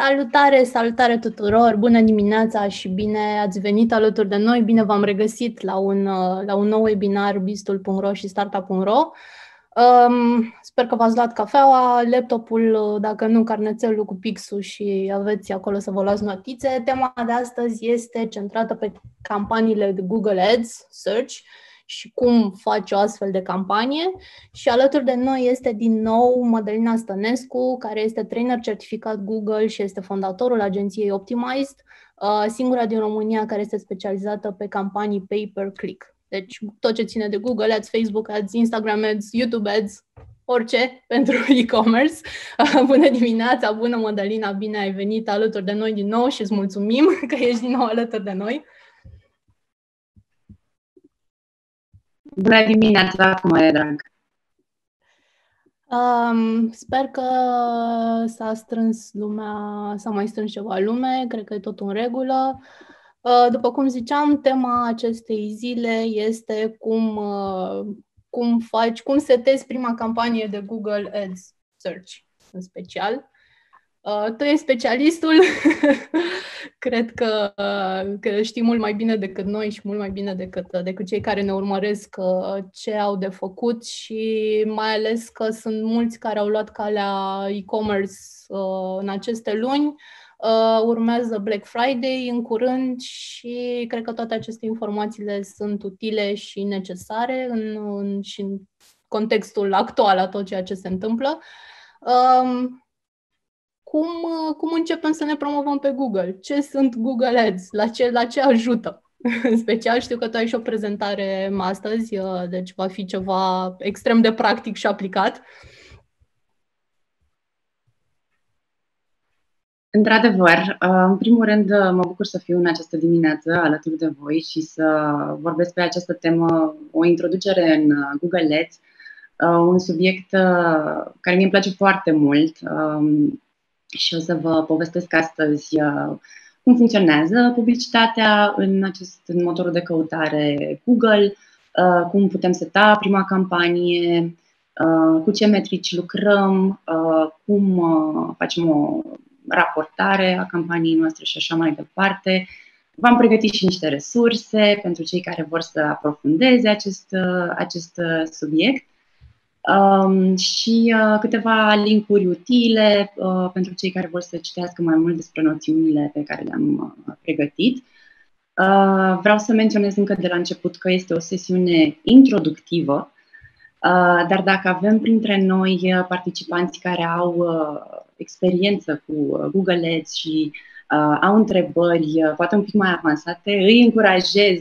Salutare, salutare tuturor! Bună dimineața și bine ați venit alături de noi. Bine v-am regăsit la un, la un nou webinar bistul.ro și startup.ro. Um, sper că v-ați luat cafeaua, laptopul, dacă nu, carnețelul cu pixul și aveți acolo să vă luați notițe. Tema de astăzi este centrată pe campaniile de Google Ads Search și cum faci o astfel de campanie. Și alături de noi este din nou Mădălina Stănescu, care este trainer certificat Google și este fondatorul agenției Optimized, uh, singura din România care este specializată pe campanii pay-per-click. Deci tot ce ține de Google Ads, Facebook Ads, Instagram Ads, YouTube Ads, orice pentru e-commerce. Bună dimineața, bună Mădălina, bine ai venit alături de noi din nou și îți mulțumim că ești din nou alături de noi. Bună dimineața, cum e drag? Um, sper că s-a strâns lumea, s-a mai strâns ceva lume, cred că e tot în regulă. Uh, după cum ziceam, tema acestei zile este cum, uh, cum faci, cum setezi prima campanie de Google Ads Search în special. Uh, tu ești specialistul, cred că, uh, că știi mult mai bine decât noi și mult mai bine decât, uh, decât cei care ne urmăresc uh, ce au de făcut și mai ales că sunt mulți care au luat calea e-commerce uh, în aceste luni. Uh, urmează Black Friday în curând și cred că toate aceste informațiile sunt utile și necesare în, în, și în contextul actual a tot ceea ce se întâmplă. Um, cum, uh, cum începem să ne promovăm pe Google? Ce sunt Google Ads? La ce, la ce ajută? În special știu că tu ai și o prezentare astăzi, uh, deci va fi ceva extrem de practic și aplicat. Într-adevăr, uh, în primul rând mă bucur să fiu în această dimineață alături de voi și să vorbesc pe această temă, o introducere în Google Ads, un subiect care mi-e place foarte mult. Um, și o să vă povestesc astăzi uh, cum funcționează publicitatea în acest în motorul de căutare Google, uh, cum putem seta prima campanie, uh, cu ce metrici lucrăm, cum facem o raportare a campaniei noastre și așa mai departe. V-am pregătit și niște resurse pentru cei care vor să aprofundeze acest, acest subiect um, și uh, câteva linkuri utile uh, pentru cei care vor să citească mai mult despre noțiunile pe care le-am uh, pregătit. Uh, vreau să menționez încă de la început că este o sesiune introductivă, uh, dar dacă avem printre noi uh, participanți care au uh, experiență cu uh, Google Ads și uh, au întrebări, uh, poate un pic mai avansate, îi încurajez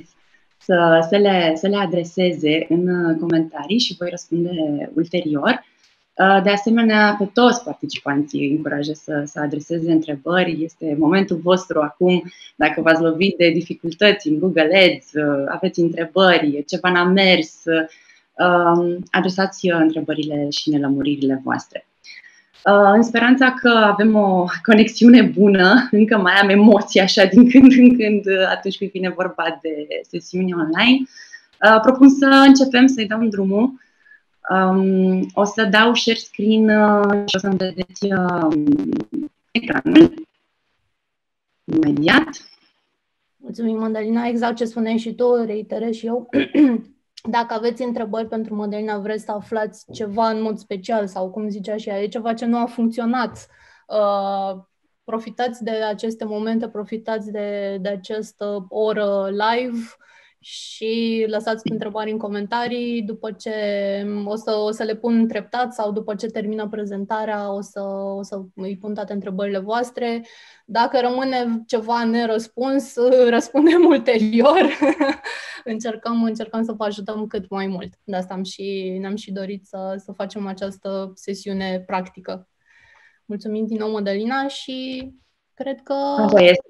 să, să, le, să le adreseze în uh, comentarii și voi răspunde ulterior. Uh, de asemenea, pe toți participanții îi încurajez să, să adreseze întrebări. Este momentul vostru acum, dacă v-ați lovit de dificultăți în Google Ads, uh, aveți întrebări, ceva n-a mers, um, adresați întrebările și nelămuririle voastre. Uh, în speranța că avem o conexiune bună, încă mai am emoții așa din când în când uh, atunci când vine vorba de sesiuni online. Uh, propun să începem să-i dau drumul. Um, o să dau share screen și o să-mi vedeți ecranul imediat. Mulțumim, Mandalina. Exact ce spuneai și tu, reiterez și eu. Dacă aveți întrebări pentru Modelina, vreți să aflați ceva în mod special sau, cum zicea și ea, e ceva ce nu a funcționat, uh, profitați de aceste momente, profitați de, de această oră live și lăsați întrebări în comentarii după ce o să, o să le pun treptat sau după ce termină prezentarea o să, o să îi pun toate întrebările voastre. Dacă rămâne ceva nerăspuns, răspundem ulterior. încercăm, încercăm să vă ajutăm cât mai mult. De asta am și, ne-am și dorit să, să facem această sesiune practică. Mulțumim din nou, Mădălina, și cred că Așa este.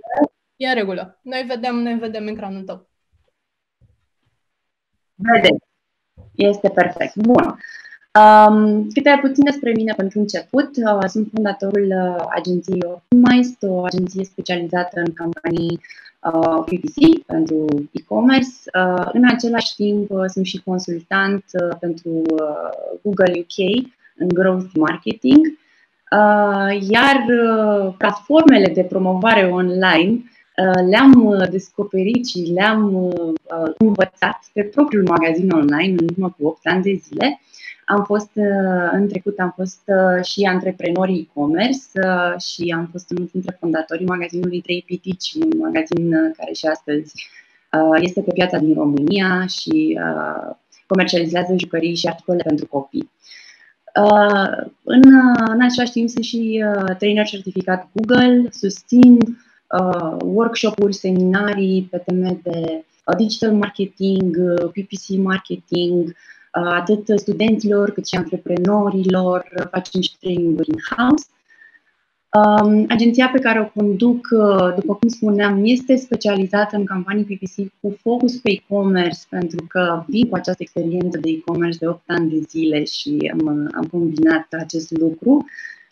e în regulă. Noi vedem, noi vedem ecranul tău. Vedeți. Este perfect. Bun. Um, câte puțin despre mine pentru început. Uh, sunt fondatorul uh, agenției Optimized, o agenție specializată în campanii uh, PPC pentru e-commerce. Uh, în același timp uh, sunt și consultant uh, pentru uh, Google UK în growth marketing. Iar platformele de promovare online le-am descoperit și le-am învățat pe propriul magazin online în urmă cu 8 ani de zile am fost, uh, în trecut am fost uh, și antreprenori e-commerce uh, și am fost unul dintre fondatorii magazinului 3 Pitici, un magazin care și astăzi este pe piața din România și comercializează jucării și articole pentru copii. În, în același timp sunt și trainer certificat Google, susțin workshop-uri, seminarii pe teme de digital marketing, PPC marketing, atât studenților cât și antreprenorilor, facem și training-uri in-house. Um, agenția pe care o conduc, uh, după cum spuneam, este specializată în campanii PPC cu focus pe e-commerce, pentru că vin cu această experiență de e-commerce de 8 ani de zile și am, am combinat acest lucru.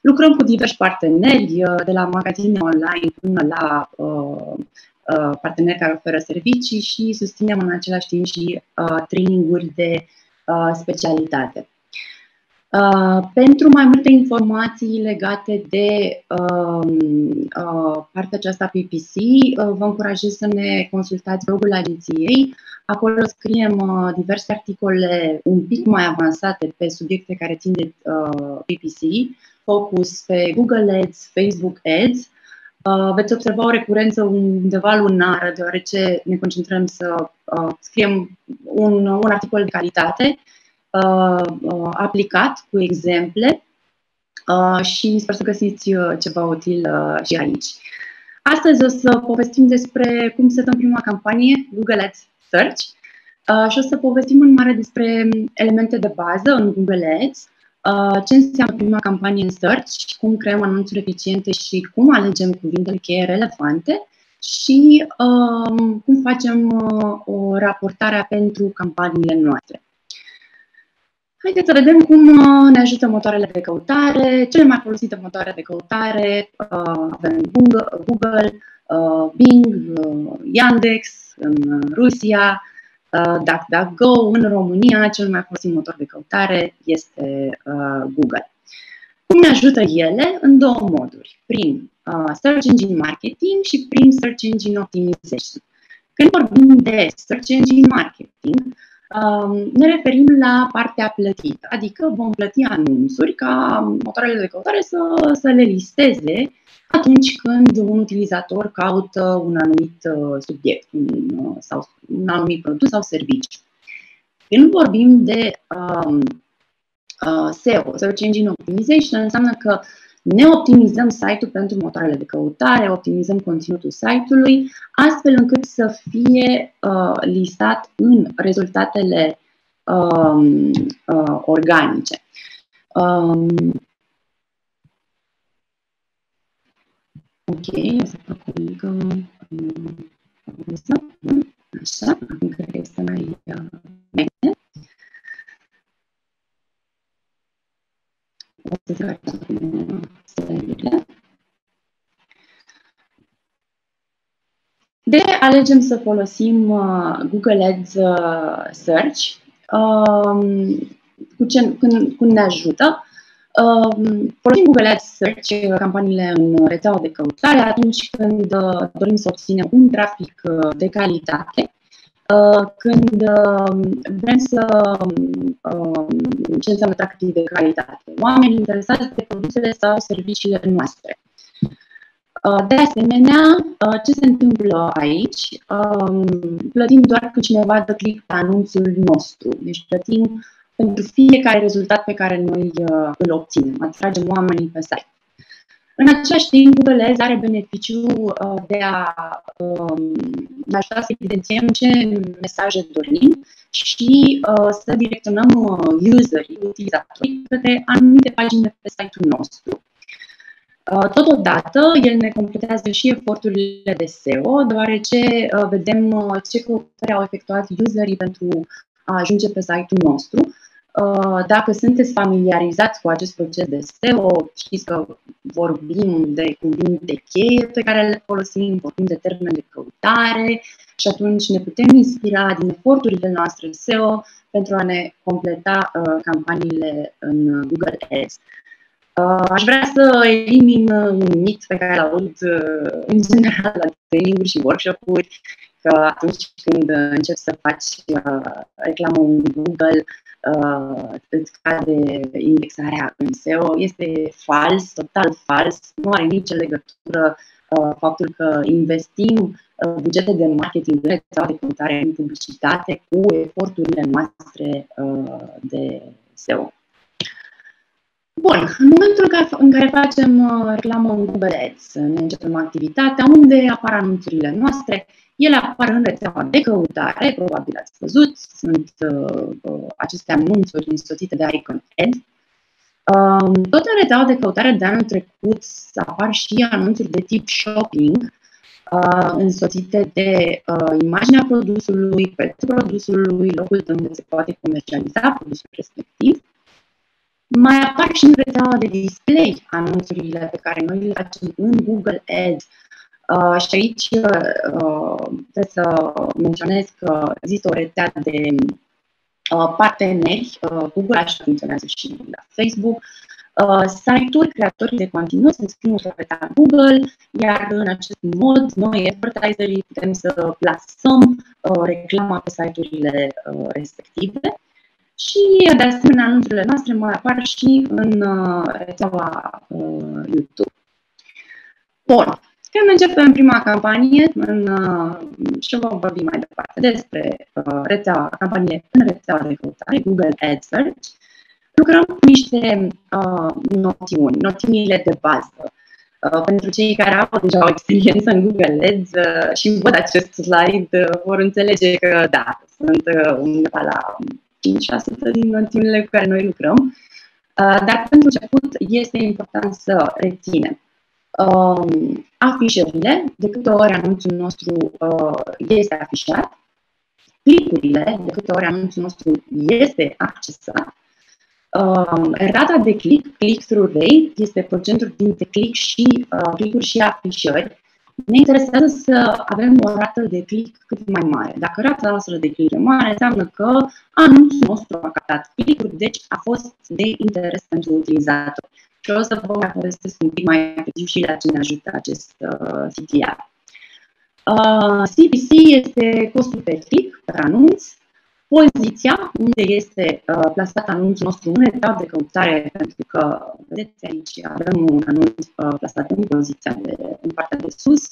Lucrăm cu diversi parteneri, uh, de la magazine online până la uh, uh, parteneri care oferă servicii și susținem în același timp și uh, traininguri de Uh, specialitate. Uh, pentru mai multe informații legate de uh, uh, partea aceasta PPC, uh, vă încurajez să ne consultați blogul agenției. Acolo scriem uh, diverse articole un pic mai avansate pe subiecte care țin de uh, PPC, focus pe Google Ads, Facebook Ads. Uh, veți observa o recurență undeva lunară, deoarece ne concentrăm să uh, scriem un, un articol de calitate uh, uh, aplicat cu exemple uh, și sper să găsiți uh, ceva util uh, și aici. Astăzi o să povestim despre cum să dăm prima campanie Google Ads Search uh, și o să povestim în mare despre elemente de bază în Google Ads, uh, ce înseamnă prima campanie în search, cum creăm anunțuri eficiente și cum alegem cuvintele cheie relevante și um, cum facem uh, o raportare pentru campaniile noastre. Haideți să vedem cum uh, ne ajută motoarele de căutare. Cele mai folosite motoare de căutare uh, avem Google, uh, Bing, uh, Yandex în Rusia, uh, DuckDuckGo în România. Cel mai folosit motor de căutare este uh, Google. Cum ne ajută ele? În două moduri. Prin uh, Search Engine Marketing și prin Search Engine Optimization. Când vorbim de Search Engine Marketing, uh, ne referim la partea plătită, adică vom plăti anunțuri ca motoarele de căutare să, să le listeze atunci când un utilizator caută un anumit uh, subiect un, uh, sau un anumit produs sau serviciu. Când vorbim de um, uh, SEO, Search Engine Optimization, înseamnă că ne optimizăm site-ul pentru motoarele de căutare, optimizăm conținutul site-ului, astfel încât să fie uh, listat în rezultatele um, uh, organice. Um, ok, o să fac o mică um, Așa, acum cred că este mai uh, bine. De alegem să folosim uh, Google Ads uh, Search. Um, cu ce, când, când ne ajută? Um, folosim Google Ads Search, uh, campaniile în rețeaua de căutare, atunci când dorim să obținem un trafic de calitate Uh, când uh, vrem să uh, ce înseamnă trafic de calitate. Oamenii interesați de produsele sau serviciile noastre. De asemenea, ce se întâmplă aici? Um, plătim doar când cineva dă click pe anunțul nostru. Deci plătim pentru fiecare rezultat pe care noi îl obținem. Atragem oamenii pe site. În același timp, Google Ads are beneficiul uh, de a um, ajuta să evidențiem ce mesaje dorim și uh, să direcționăm uh, userii, utilizatorii, către anumite pagini de pe site-ul nostru. Totodată, el ne completează și eforturile de SEO, deoarece vedem ce căutări au efectuat userii pentru a ajunge pe site-ul nostru Uh, dacă sunteți familiarizați cu acest proces de SEO, știți că vorbim de cuvinte cheie pe care le folosim, vorbim de termeni de căutare și atunci ne putem inspira din eforturile noastre SEO pentru a ne completa uh, campaniile în Google Ads. Uh, aș vrea să elimin un mit pe care îl aud uh, în general la training și workshop-uri, că atunci când începi să faci uh, reclamă în Google, uh, îți scade indexarea în SEO. Este fals, total fals, nu are nicio legătură uh, faptul că investim uh, bugete de marketing în rețeaua de căutare în publicitate cu eforturile noastre uh, de SEO. Bun, în momentul în care, în care facem uh, reclamă în Google Ads, ne începem activitatea, unde apar anunțurile noastre, ele apar în rețeaua de căutare, probabil ați văzut, sunt uh, uh, aceste anunțuri însoțite de icon Ad. Uh, tot în rețeaua de căutare de anul trecut apar și anunțuri de tip shopping, uh, însoțite de uh, imaginea produsului, prețul produsului, locul unde se poate comercializa produsul respectiv. Mai apar și în rețeaua de display anunțurile pe care noi le facem în Google Ads. Uh, și aici uh, trebuie să menționez că există o rețea de uh, parteneri, uh, Google așa funcționează și la Facebook, uh, site-uri, creatorii de conținut se înscriu pe rețea Google, iar în acest mod noi, advertiserii, putem să plasăm uh, reclama pe site-urile uh, respective. Și, de asemenea, anunțurile noastre mai apar și în uh, rețeaua uh, YouTube. Bun. Când începem prima campanie, în, uh, și vom vorbi mai departe despre uh, rețeaua, campanie în rețeaua de căutare, Google AdSearch, lucrăm cu niște uh, noțiuni, noțiunile de bază. Uh, pentru cei care au deja o experiență în Google Ads uh, și văd acest slide, uh, vor înțelege că da, sunt uh, undeva la 5-6% din noțiunile cu care noi lucrăm. Uh, dar pentru început este important să reținem um, afișările, de câte ori anunțul nostru uh, este afișat, clicurile, de câte ori anunțul nostru este accesat, um, rata de click, click-through rate, este procentul dintre click și uh, click-uri și afișări ne interesează să avem o rată de click cât mai mare. Dacă rata noastră de click e mare, înseamnă că anunțul nostru a captat click deci a fost de interes pentru utilizator. Și o să vă mai povestesc un pic mai târziu și la ce ne ajută acest uh, CTR. Uh, CPC este costul pe click, pe anunț, poziția unde este uh, plasat anunțul nostru în etapă de căutare, pentru că, vedeți aici, avem un anunț uh, plasat în poziția de, în partea de sus,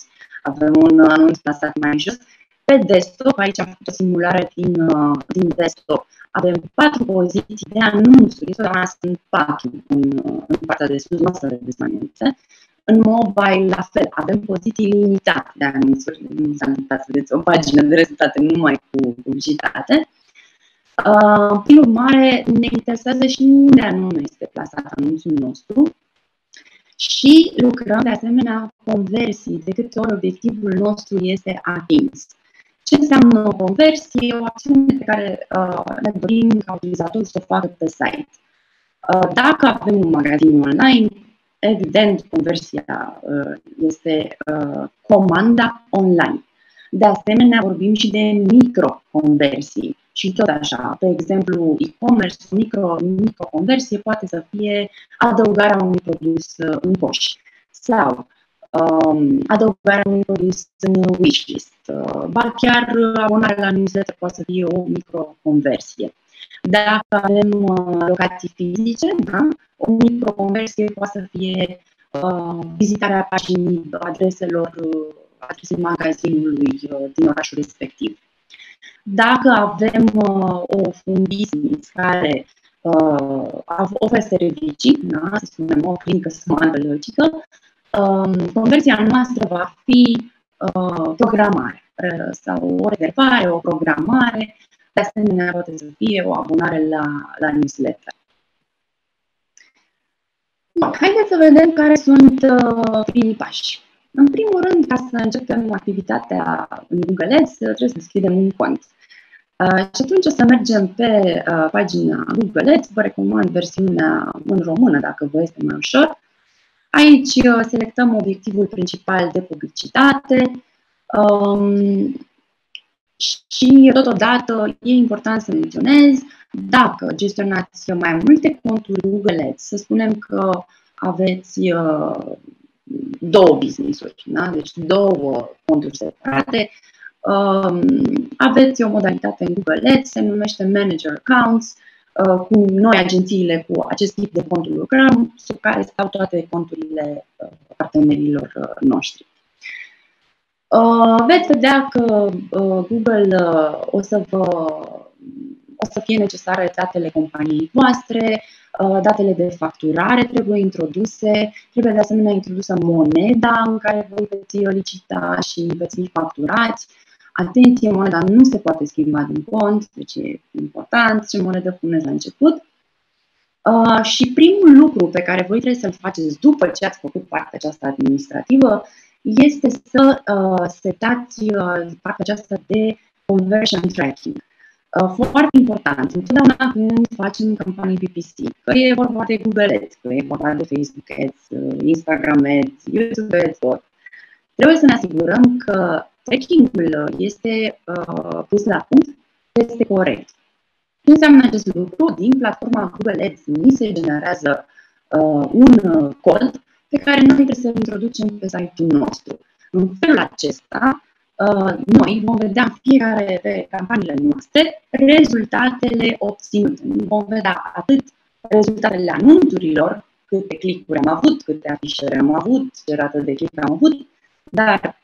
avem un anunț plasat mai jos. Pe desktop, aici am făcut o simulare din, uh, din desktop, avem patru poziții de anunțuri, întotdeauna sunt patru în, uh, în partea de sus, nu o să vedeți mai multe. În mobile, la fel, avem poziții limitate de anunțuri, nu s-a să vedeți o pagină de rezultate numai cu publicitate. Uh, prin urmare, ne interesează și unde anume este plasat anunțul nostru și lucrăm de asemenea conversii de câte ori obiectivul nostru este atins. Ce înseamnă o conversie? O acțiune pe care uh, ne dorim ca utilizatorul să o facă pe site. Uh, dacă avem un magazin online, evident, conversia uh, este uh, comanda online. De asemenea, vorbim și de microconversii. Și tot așa, pe exemplu, e-commerce, micro, microconversie poate să fie adăugarea unui produs uh, în coș sau um, adăugarea unui produs în wishlist, uh, ba chiar abonarea la newsletter poate să fie o microconversie. Dacă avem uh, locații fizice, da, o microconversie poate să fie uh, vizitarea paginii adreselor, uh, adresei magazinului uh, din orașul respectiv. Dacă avem uh, o, un business care uh, oferă servicii, da, să spunem o clinică stomatologică, um, conversia noastră va fi uh, programare uh, sau o rezervare, o programare, de asemenea poate să fie o abonare la, la newsletter. Bun, haideți să vedem care sunt uh, primii pași. În primul rând, ca să începem activitatea în Google Ads, trebuie să deschidem un cont. Uh, și atunci o să mergem pe uh, pagina Google Ads, vă recomand versiunea în română dacă vă este mai ușor. Aici uh, selectăm obiectivul principal de publicitate um, și totodată e important să menționez dacă gestionați mai multe conturi Google Ads, să spunem că aveți uh, două business-uri, da? deci două conturi separate, uh, aveți o modalitate în Google Ads, se numește Manager Accounts, uh, cu noi agențiile cu acest tip de conturi lucrăm, sub care stau toate conturile uh, partenerilor uh, noștri. Uh, veți vedea că uh, Google uh, o să vă o să fie necesare datele companiei voastre, uh, datele de facturare trebuie introduse, trebuie de asemenea introdusă moneda în care voi veți licita și veți fi facturați. Atenție, moneda nu se poate schimba din cont, deci e important ce monedă puneți la început. Uh, și primul lucru pe care voi trebuie să-l faceți după ce ați făcut partea aceasta administrativă este să uh, setați uh, partea aceasta de conversion tracking. Uh, foarte important, întotdeauna când facem campanii PPC, că e vorba de Google Ads, că e vorba de Facebook Ads, uh, Instagram Ads, YouTube Ads, tot, trebuie să ne asigurăm că tracking-ul este uh, pus la punct, este corect. Ce înseamnă acest lucru? Din platforma Google Ads ni se generează uh, un uh, cod pe care noi trebuie să-l introducem pe site-ul nostru. În felul acesta, uh, noi vom vedea în fiecare de campaniile noastre rezultatele obținute. Vom vedea atât rezultatele anunțurilor, câte clicuri am avut, câte afișări am avut, ce rată de click am avut, dar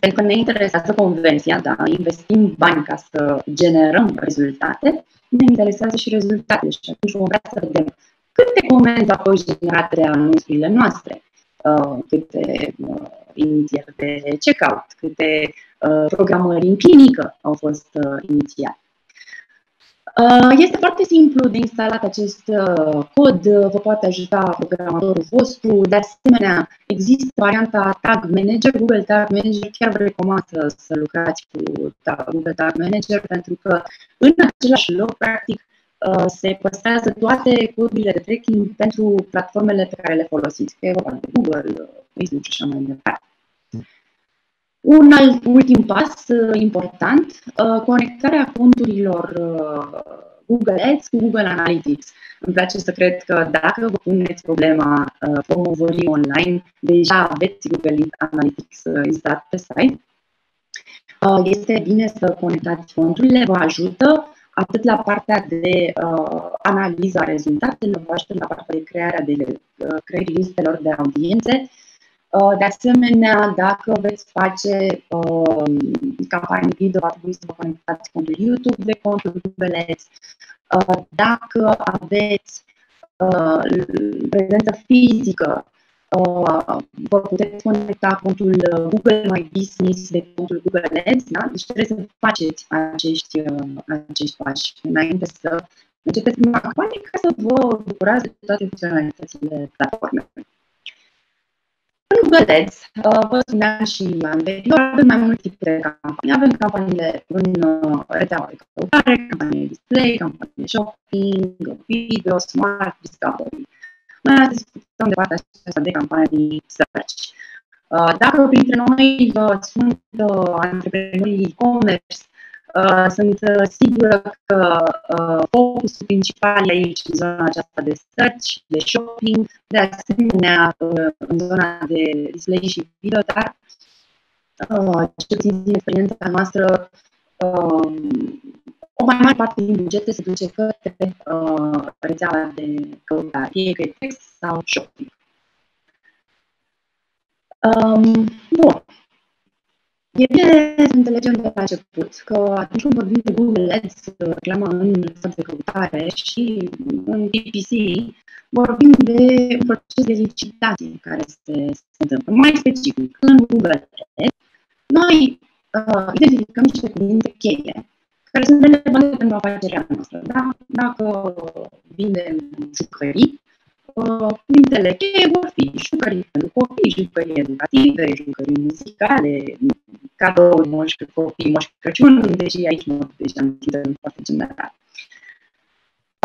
pentru că ne interesează conversia, da, investim bani ca să generăm rezultate, ne interesează și rezultatele și atunci vom vrea să vedem câte comenzi au fost generate anunțurile noastre, uh, câte uh, inițieri de checkout, câte uh, programări în clinică au fost uh, inițiate. Uh, este foarte simplu de instalat acest uh, cod, vă poate ajuta programatorul vostru. De asemenea, există varianta Tag Manager, Google Tag Manager. Chiar vă recomand să, să lucrați cu Google Tag Manager pentru că în același loc, practic, Uh, se păstrează toate codurile de tracking pentru platformele pe care le folosiți, că e vorba de Google, uh, Facebook și așa mai departe. Un alt ultim pas uh, important, conectarea conturilor Google Ads cu Google Analytics. Îmi place să cred că dacă vă puneți problema promovării online, deja aveți Google Analytics instalat pe site. Este bine să conectați conturile, vă ajută atât la partea de uh, analiza rezultatelor, voastre, la partea de crearea de uh, creării listelor de audiențe. Uh, de asemenea, dacă veți face uh, campanii video, va trebui să vă conectați contul YouTube de contul Google Ads. Uh, dacă aveți uh, prezență fizică Uh, vă puteți conecta contul uh, Google My Business de contul Google Ads, da? deci trebuie să faceți acești, uh, acești pași înainte să începeți prima campanie ca să vă bucurați de toate funcționalitățile platformei. În Google Ads, vă spuneam și anterior, avem mai multe tipuri de campanii. Avem campaniile în rețeaua de căutare, campanii display, campanii shopping, video, smart, discovery mai ales discutăm de partea aceasta de campanii search. Uh, dacă printre noi uh, sunt uh, antreprenorii e-commerce, sunt sigură că focusul principal e aici, în zona aceasta de search, de shopping, de asemenea în zona de display și video, dar ce puțin din experiența noastră, o mai mare parte din bugete se duce către uh, rețeaua de căutare, fie că e text sau shopping. Um, bun. E bine să înțelegem de la început că atunci când vorbim de Google Ads, reclamă în rețeaua de căutare și în PPC, vorbim de un proces de licitație care se, se întâmplă. Mai specific, în Google Ads, noi uh, identificăm niște cuvinte cheie care sunt relevante pentru afacerea noastră. Da? Dacă vindem jucării, cuvintele cheie vor fi jucării pentru copii, jucării educative, jucării muzicale, cadouri, moși copii, moși Crăciun, deși aici mă deja în foarte general.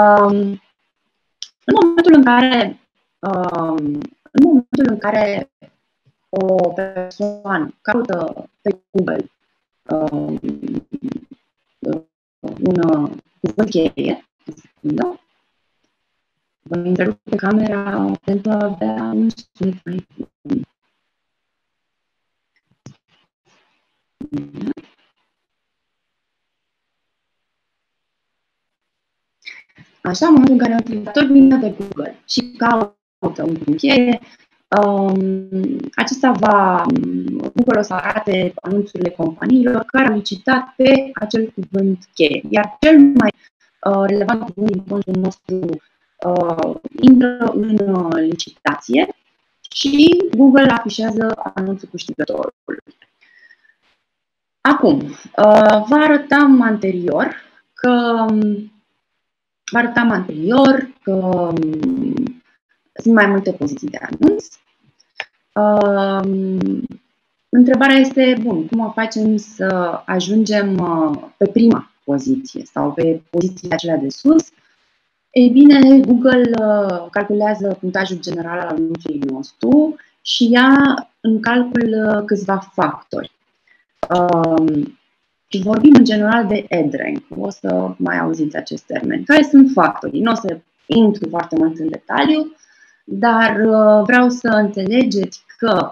Um, în momentul în care um, în momentul în care o persoană caută pe Google um, un uh, cuvânt cheie, da? Vă întrerup pe camera pentru a avea un sunet mai bun. Așa, în momentul în care un utilizator vine pe Google și caută un cuvânt cheie, um, acesta va, Google o să arate anunțurile companiilor care au licitat pe acel cuvânt cheie. Iar cel mai uh, relevant cuvânt din punctul nostru uh, intră în uh, licitație și Google afișează anunțul câștigătorului. Acum, uh, vă arătam anterior că vă arătam anterior că um, sunt mai multe poziții de anunț. Uh, întrebarea este, bun, cum o facem să ajungem uh, pe prima poziție sau pe pozițiile acelea de sus? Ei bine, Google uh, calculează punctajul general al anunțului nostru și ia în calcul uh, câțiva factori. Um, și vorbim în general de EdRank. O să mai auziți acest termen. Care sunt factorii? Nu o să intru foarte mult în detaliu, dar uh, vreau să înțelegeți că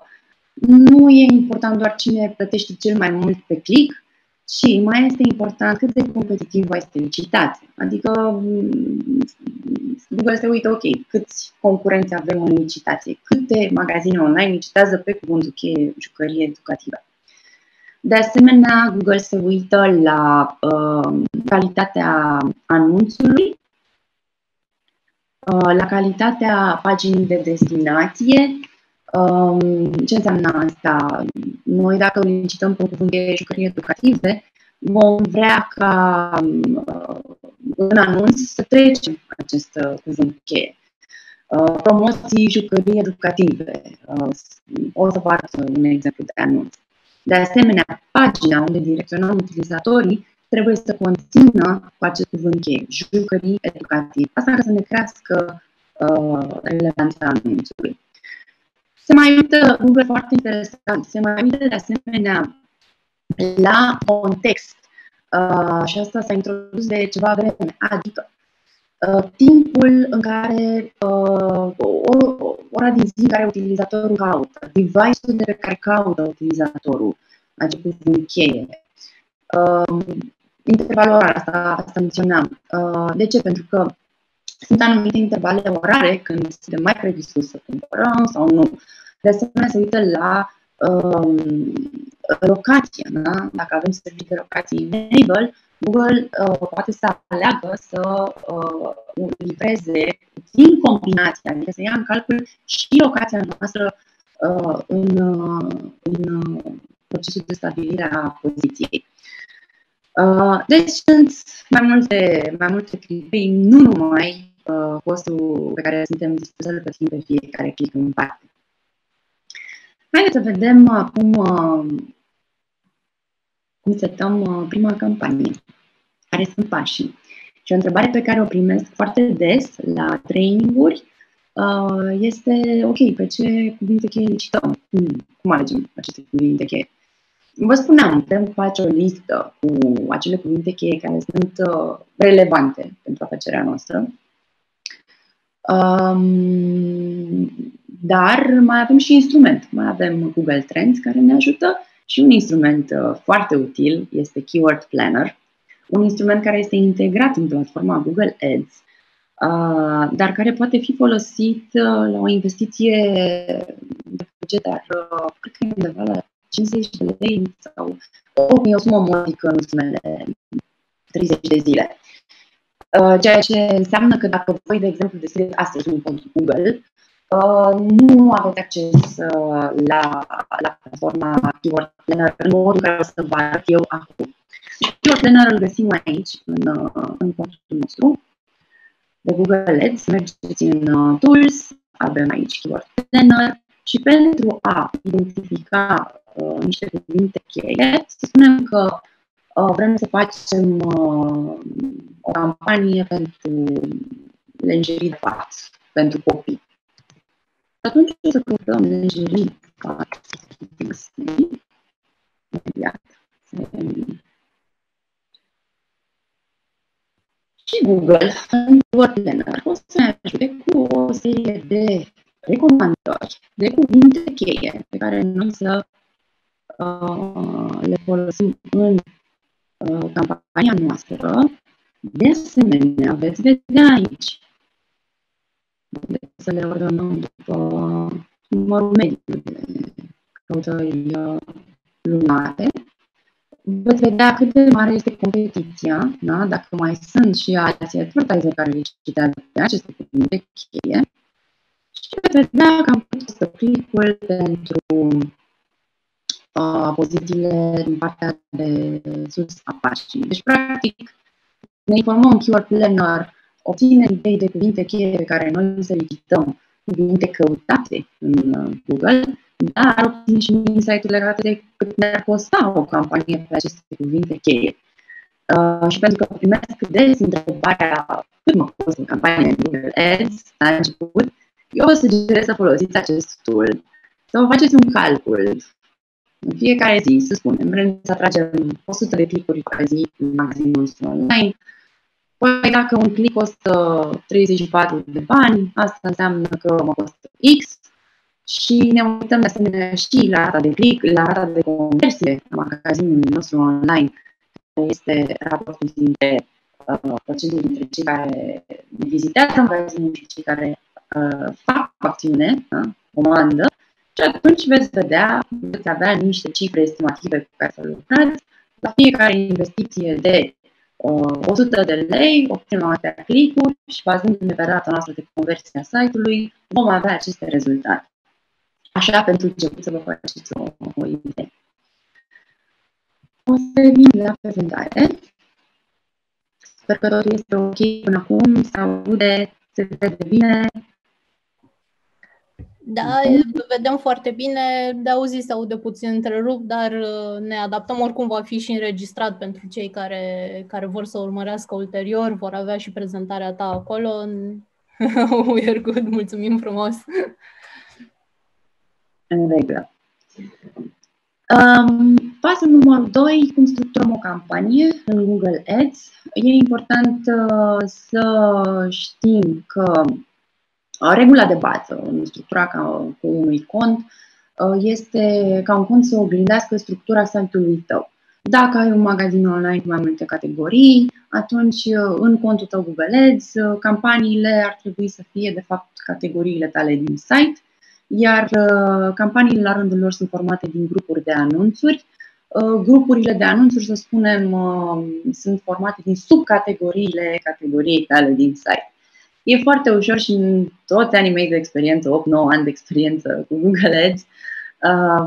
nu e important doar cine plătește cel mai mult pe click, și mai este important cât de competitivă este licitația. Adică mm, Google se uită, ok, câți concurenți avem în licitație, câte magazine online licitează pe cuvântul cheie jucărie educativă. De asemenea, Google se uită la uh, calitatea anunțului, uh, la calitatea paginii de destinație. Um, ce înseamnă asta? Noi, dacă licităm pe cuvânt de jucării educative, vom vrea ca uh, în anunț să trecem acest uh, cuvânt cheie. Uh, promoții jucării educative. Uh, o să vă arăt un exemplu de anunț. De asemenea, pagina unde direcționăm utilizatorii trebuie să conțină cu acest cuvânt cheie, jucării educative. Asta ca să ne crească uh, relevanța anunțului. Se mai uită, Google foarte interesant, se mai uită de asemenea la context. Uh, și asta s-a introdus de ceva vreme, adică uh, timpul în care, uh, ora din zi în care utilizatorul caută, device-ul de pe care caută utilizatorul, acest cuvânt cheie. Uh, intervalul orar, asta, asta menționam. Uh, de ce? Pentru că sunt anumite intervale orare când suntem mai predispus să cumpărăm sau nu. De asemenea, se uită la um, locație. Da? Dacă avem servicii de locație enable, Google uh, poate să aleagă să uh, livreze din combinație, adică să ia în calcul și locația noastră uh, în, uh, în uh, procesul de stabilire a poziției. Uh, deci sunt mai multe, mai multe criterii, nu numai uh, costul pe care suntem dispuși să-l plătim pe fiecare click în parte. Haideți să vedem acum uh, cum setăm uh, prima campanie, care sunt pașii. Și o întrebare pe care o primesc foarte des la traininguri uh, este, ok, pe ce cuvinte cheie licităm? Hmm, cum alegem aceste cuvinte cheie? Vă spuneam, putem face o listă cu acele cuvinte cheie care sunt relevante pentru afacerea noastră. Um, dar mai avem și instrument. Mai avem Google Trends care ne ajută și un instrument uh, foarte util este Keyword Planner, un instrument care este integrat în platforma Google Ads, uh, dar care poate fi folosit uh, la o investiție de bugetar, cred că e undeva la 50 de lei sau o, e o sumă modică în ultimele 30 de zile. Ceea ce înseamnă că dacă voi, de exemplu, descrieți astăzi un cont Google, Uh, nu aveți acces uh, la, la platforma Keyword Planner în modul în care o să vă arăt eu acum. Keyword Planner îl găsim aici, în, uh, în contul nostru de Google Ads. Mergeți în uh, Tools, avem aici Keyword Planner și pentru a identifica uh, niște cuvinte cheie, să spunem că uh, vrem să facem uh, o campanie pentru lenjerii de pat, pentru copii atunci o să căutăm lingerie imediat. Și Google, în Word Planner, o să ne ajute cu o serie de recomandări, de cuvinte cheie pe care noi să uh, le folosim în uh, campania noastră. De asemenea, veți vedea aici să le ordonăm după numărul mediu de căutări uh, lunare veți vedea cât de mare este competiția, da? dacă mai sunt și alții advertiser care le citează pe aceste cuvinte cheie și veți vedea că am putut să clicul pentru uh, pozițiile din partea de sus a paginii. Deci, practic, ne informăm QR Planner, obține idei de cuvinte cheie pe care noi să solicităm, cuvinte căutate în uh, Google dar obțin și insight-uri legate de cât ne-ar costa o campanie pe aceste cuvinte cheie. Uh, și pentru că primesc des întrebarea cât mă costă o campanie în Google Ads la început, eu vă sugerez să folosiți acest tool, să vă faceți un calcul. În fiecare zi, să spunem, vrem să atragem 100 de clicuri pe zi în magazinul nostru online, Păi dacă un click costă 34 de bani, asta înseamnă că mă costă X, și ne uităm de asemenea și la rata de click, la rata de conversie la magazinul nostru online, care este raportul dintre uh, procentul dintre cei care vizitează magazinul și cei care uh, fac acțiune, da? comandă, și atunci veți vedea, veți avea niște cifre estimative cu care să lucrați. La fiecare investiție de uh, 100 de lei obținem atâtea click-uri și bazându-ne pe rata noastră de conversie a site-ului, vom avea aceste rezultate. Așa, pentru început să vă faceți o, o idee. O să vin la prezentare. Sper că totul este ok până acum, se aude, se vede bine. Da, vedem foarte bine, de auzit se aude puțin întrerupt, dar uh, ne adaptăm, oricum va fi și înregistrat pentru cei care, care vor să urmărească ulterior, vor avea și prezentarea ta acolo. We're good, mulțumim frumos! în regulă. Um, pasul numărul 2, cum structurăm o campanie în Google Ads. E important uh, să știm că uh, regula de bază în structura ca, cu unui cont uh, este ca un cont să oglindească structura site-ului tău. Dacă ai un magazin online cu mai multe categorii, atunci uh, în contul tău Google Ads, uh, campaniile ar trebui să fie de fapt categoriile tale din site iar uh, campaniile la rândul lor sunt formate din grupuri de anunțuri. Uh, grupurile de anunțuri, să spunem, uh, sunt formate din subcategoriile categoriei tale din site. E foarte ușor și în toți anii mei de experiență, 8-9 ani de experiență cu Google Ads,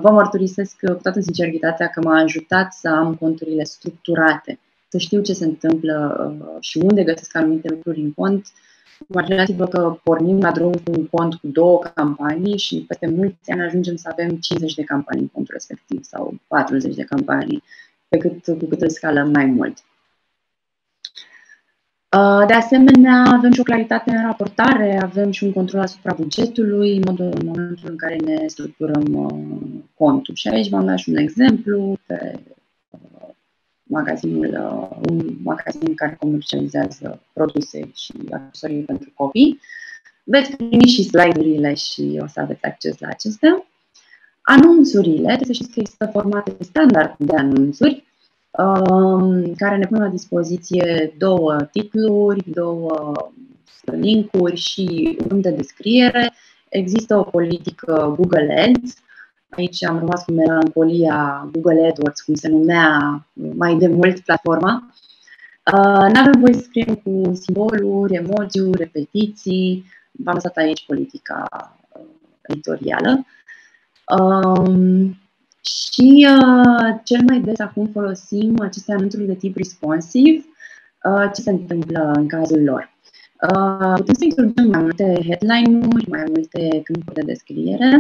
vă mărturisesc cu toată sinceritatea că m-a ajutat să am conturile structurate, să știu ce se întâmplă și unde găsesc anumite lucruri în cont, Imaginați-vă că pornim la drum cu un cont cu două campanii și peste mulți ani ajungem să avem 50 de campanii în contul respectiv sau 40 de campanii, pe cât, cu cât îl scalăm mai mult. Uh, de asemenea, avem și o claritate în raportare, avem și un control asupra bugetului în, modul, în momentul în care ne structurăm uh, contul. Și aici v-am dat și un exemplu pe magazinul, uh, un magazin care comercializează produse și accesorii pentru copii. Veți primi și slide-urile și o să aveți acces la acestea. Anunțurile, trebuie să știți că există formate standard de anunțuri um, care ne pun la dispoziție două titluri, două linkuri și un de descriere. Există o politică Google Ads Aici am rămas cu melancolia Google AdWords, cum se numea mai de mult platforma. Uh, nu avem voie să scriem cu simboluri, emoji repetiții. V-am lăsat aici politica uh, editorială. Um, și uh, cel mai des acum folosim aceste anunțuri de tip responsive. Uh, ce se întâmplă în cazul lor? Uh, putem să introducem mai multe headline-uri, mai multe câmpuri de descriere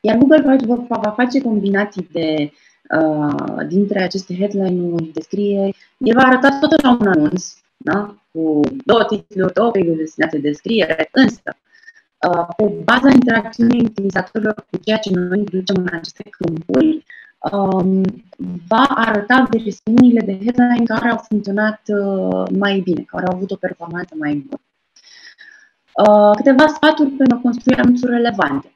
iar Google va face combinații de, uh, dintre aceste headline-uri, descrieri. El va arăta tot la un anunț, da? cu două titluri, două pagini de destinație de descriere, însă uh, pe baza interacțiunii utilizatorilor cu ceea ce noi introducem în aceste câmpuri, um, va arăta versiunile de headline care au funcționat uh, mai bine, care au avut o performanță mai bună. Uh, câteva sfaturi pentru a construi anunțuri relevante.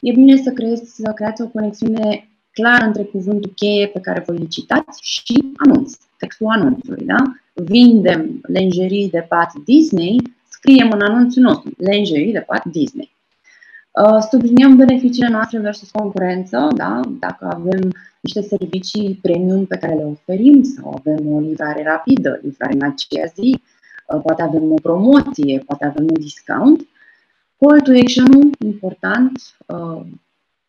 E bine să, creezi, să creați o conexiune clară între cuvântul cheie pe care vă licitați și anunț, textul anunțului. Da? Vindem lenjerii de pat Disney, scriem în anunțul nostru, lenjerii de pat Disney. Uh, subliniem beneficiile noastre versus concurență, da? dacă avem niște servicii premium pe care le oferim sau avem o livrare rapidă, livrare în aceea zi, uh, poate avem o promoție, poate avem un discount. Call to action important, uh,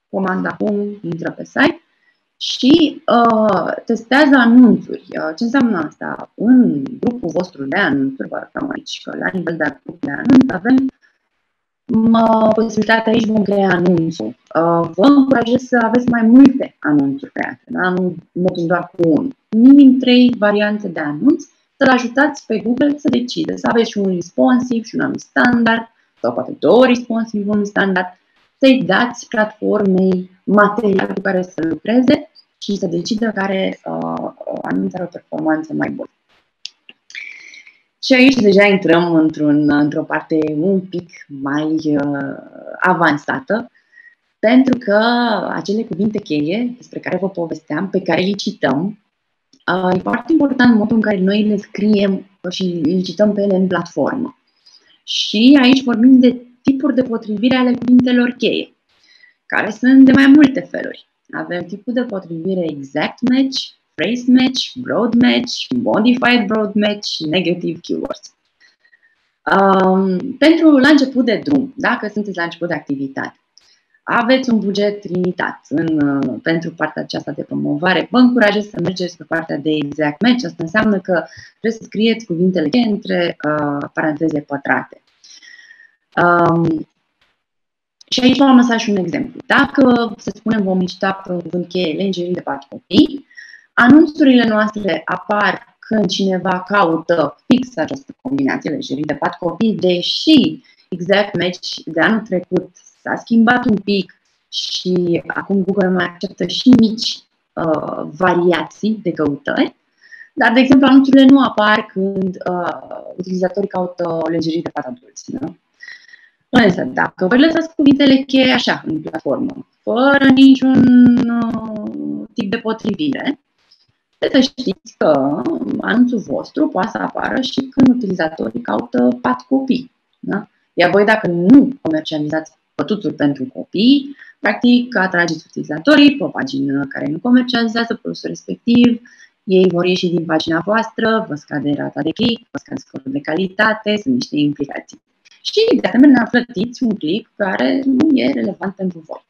comanda acum, intră pe site și uh, testează anunțuri. Uh, ce înseamnă asta? În grupul vostru de anunțuri, vă arătăm aici că la nivel de grup de anunț avem mă, posibilitatea aici vom crea anunțul. Uh, vă încurajez să aveți mai multe anunțuri create, da? nu mergem doar cu unul. Minim trei variante de anunț, să-l ajutați pe Google să decide, să aveți și un responsiv și un anunț standard, sau poate două responsive, un standard, să-i dați platformei material cu care să lucreze și să decidă care uh, anunț are o performanță mai bună. Și aici deja intrăm într-un, într-o parte un pic mai uh, avansată, pentru că acele cuvinte cheie despre care vă povesteam, pe care le cităm, uh, e foarte important modul în care noi le scriem și le cităm pe ele în platformă. Și aici vorbim de tipuri de potrivire ale cuvintelor cheie, care sunt de mai multe feluri. Avem tipul de potrivire exact match, phrase match, broad match, modified broad match, negative keywords. Um, pentru la început de drum, dacă sunteți la început de activitate, aveți un buget limitat în, uh, pentru partea aceasta de promovare, vă încurajez să mergeți pe partea de exact match. Asta înseamnă că trebuie să scrieți cuvintele între uh, paranteze pătrate. Um, și aici v-am lăsat și un exemplu. Dacă, să spunem, vom licita pe un cuvânt cheie lingerie de patru copii, Anunțurile noastre apar când cineva caută fix această combinație lejerii de pat copii, deși exact match de anul trecut s-a schimbat un pic și acum Google mai acceptă și mici uh, variații de căutări. Dar, de exemplu, anunțurile nu apar când uh, utilizatorii caută o legerie de pat adulți. Da? Însă, dacă vă lăsați cuvintele cheie așa în platformă, fără niciun uh, tip de potrivire, să știți că anunțul vostru poate să apară și când utilizatorii caută pat copii. Da? Iar voi, dacă nu comercializați pătuțuri pentru copii, practic atrageți utilizatorii pe o pagină care nu comercializează produsul respectiv, ei vor ieși din pagina voastră, vă scade rata de click, vă scade scorul de calitate, sunt niște implicații. Și, de asemenea, plătiți un click care nu e relevant pentru voi.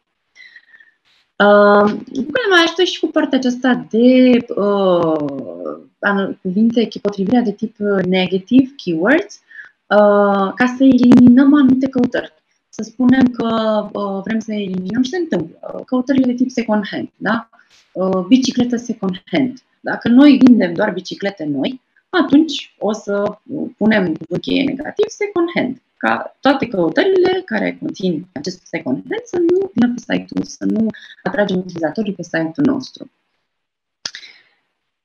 Uh, Google mai ajută și cu partea aceasta de uh, cuvinte, potrivirea de tip uh, negative, keywords, uh, ca să eliminăm anumite căutări. Să spunem că uh, vrem să eliminăm ce se întâmplă. Uh, căutările de tip second hand, da? Uh, bicicletă second hand. Dacă noi vindem doar biciclete noi, atunci o să punem cuvânt cheie negativ second hand ca toate căutările care conțin acest second hand să nu vină pe site-ul, să nu atragem utilizatorii pe site-ul nostru.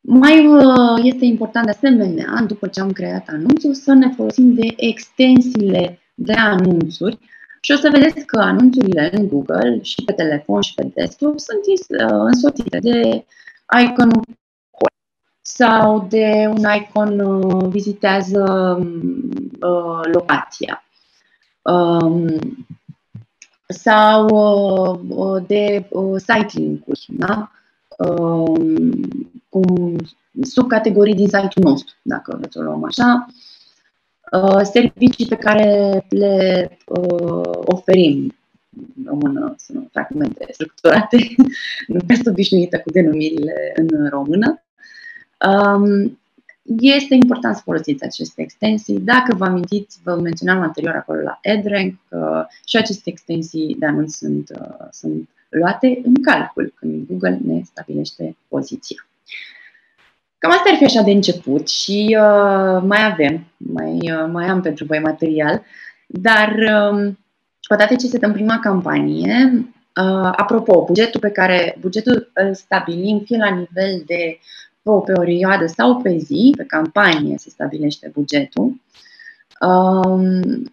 Mai uh, este important de asemenea, după ce am creat anunțul, să ne folosim de extensiile de anunțuri și o să vedeți că anunțurile în Google și pe telefon și pe desktop sunt uh, însoțite de iconul sau de un icon uh, vizitează uh, locația um, sau uh, de uh, site link-uri, da? um, cum subcategorii din site-ul nostru, dacă vreți să o luăm așa, uh, servicii pe care le uh, oferim în română sunt fragmente structurate, nu prea obișnuită cu denumirile în română. Um, este important să folosiți aceste extensii. Dacă vă amintiți, vă menționam anterior acolo la AdRank că și aceste extensii de anunț sunt, uh, sunt luate în calcul când Google ne stabilește poziția. Cam asta ar fi așa de început și uh, mai avem, mai, uh, mai am pentru voi material, dar uh, odată ce setăm prima campanie, Uh, apropo, bugetul pe care bugetul îl stabilim fie la nivel de pe o perioadă sau pe zi, pe campanie se stabilește bugetul. Um,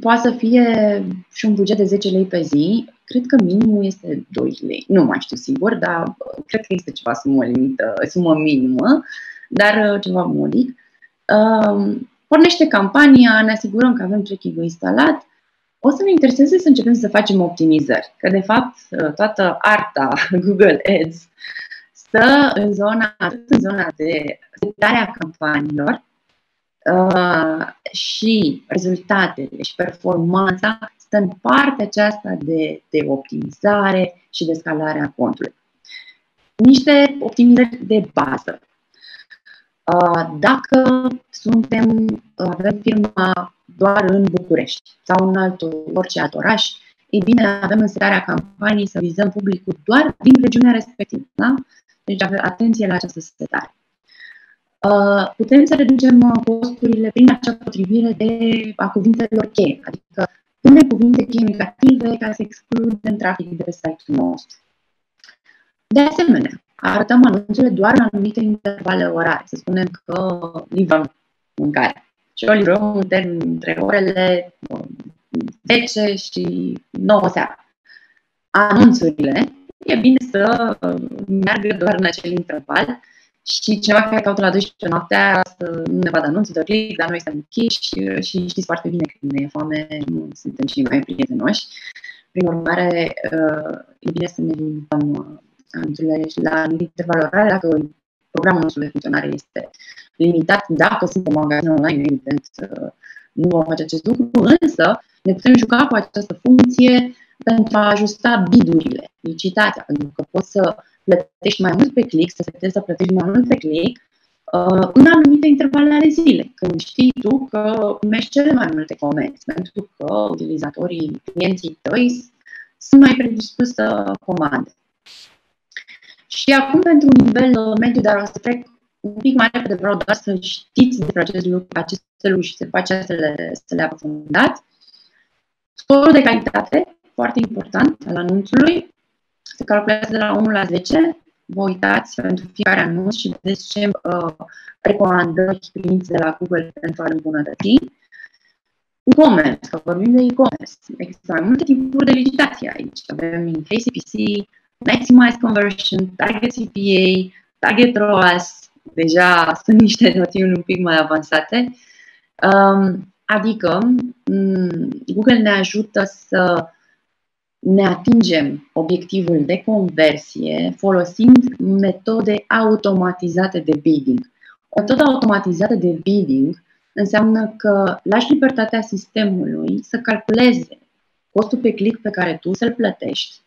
poate să fie și un buget de 10 lei pe zi. Cred că minimul este 2 lei. Nu mai știu sigur, dar cred că este ceva sumă limită, sumă minimă, dar uh, ceva modic. Um, pornește campania, ne asigurăm că avem tracking instalat, o să ne intereseze să începem să facem optimizări. Că, de fapt, uh, toată arta Google Ads stă în zona, atât în zona de setarea campaniilor uh, și rezultatele și performanța stă în partea aceasta de, de optimizare și de scalare a contului. Niște optimizări de bază. Uh, dacă suntem, avem firma doar în București sau în alt, orice alt oraș, ei bine, avem în setarea campaniei să vizăm publicul doar din regiunea respectivă. Da? Deci atenție la această setare. Uh, putem să reducem uh, costurile prin acea potrivire de a cuvintelor cheie, adică punem cuvinte cheie negative ca să excludem trafic de pe site-ul nostru. De asemenea, arătăm anunțurile doar în anumite intervale orare. Să spunem că livrăm mâncare și o livrăm între orele 10 uh, și 9 seara. Anunțurile e bine să meargă doar în acel interval și cineva care caută la 12 noaptea să nu ne vadă anunțul de click, dar noi suntem închiși și știți foarte bine că când ne e foame nu suntem și mai prietenoși. Prin urmare, uh, e bine să ne limităm uh, anunțurile la interval orare dacă programul nostru de funcționare este limitat. Dacă suntem magazin online, evident, uh, nu vom face acest lucru, însă ne putem juca cu această funcție pentru a ajusta bidurile, licitația, pentru că poți să plătești mai mult pe click, să setezi să plătești mai mult pe click uh, în anumite intervale ale zilei, când știi tu că primești cele mai multe comenzi, pentru că utilizatorii, clienții tăi sunt mai predispuși să comande. Și acum pentru un nivel uh, mediu, dar o să trec un pic mai repede, vreau doar să știți despre acest lucru, aceste lucruri și să faceți să le, să le aprofundați. Scorul de calitate foarte important al anunțului. Se calculează de la 1 la 10. Vă uitați pentru fiecare anunț și vedeți ce uh, recomandări primiți de la Google pentru a-l îmbunătăți. E-commerce, că vorbim de e-commerce. Există mai multe tipuri de licitații aici. Avem Increase CPC, Maximize Conversion, Target CPA, Target ROAS. Deja sunt niște noțiuni un pic mai avansate. Um, adică, um, Google ne ajută să ne atingem obiectivul de conversie folosind metode automatizate de bidding. O metodă automatizată de bidding înseamnă că lași libertatea sistemului să calculeze costul pe click pe care tu să-l plătești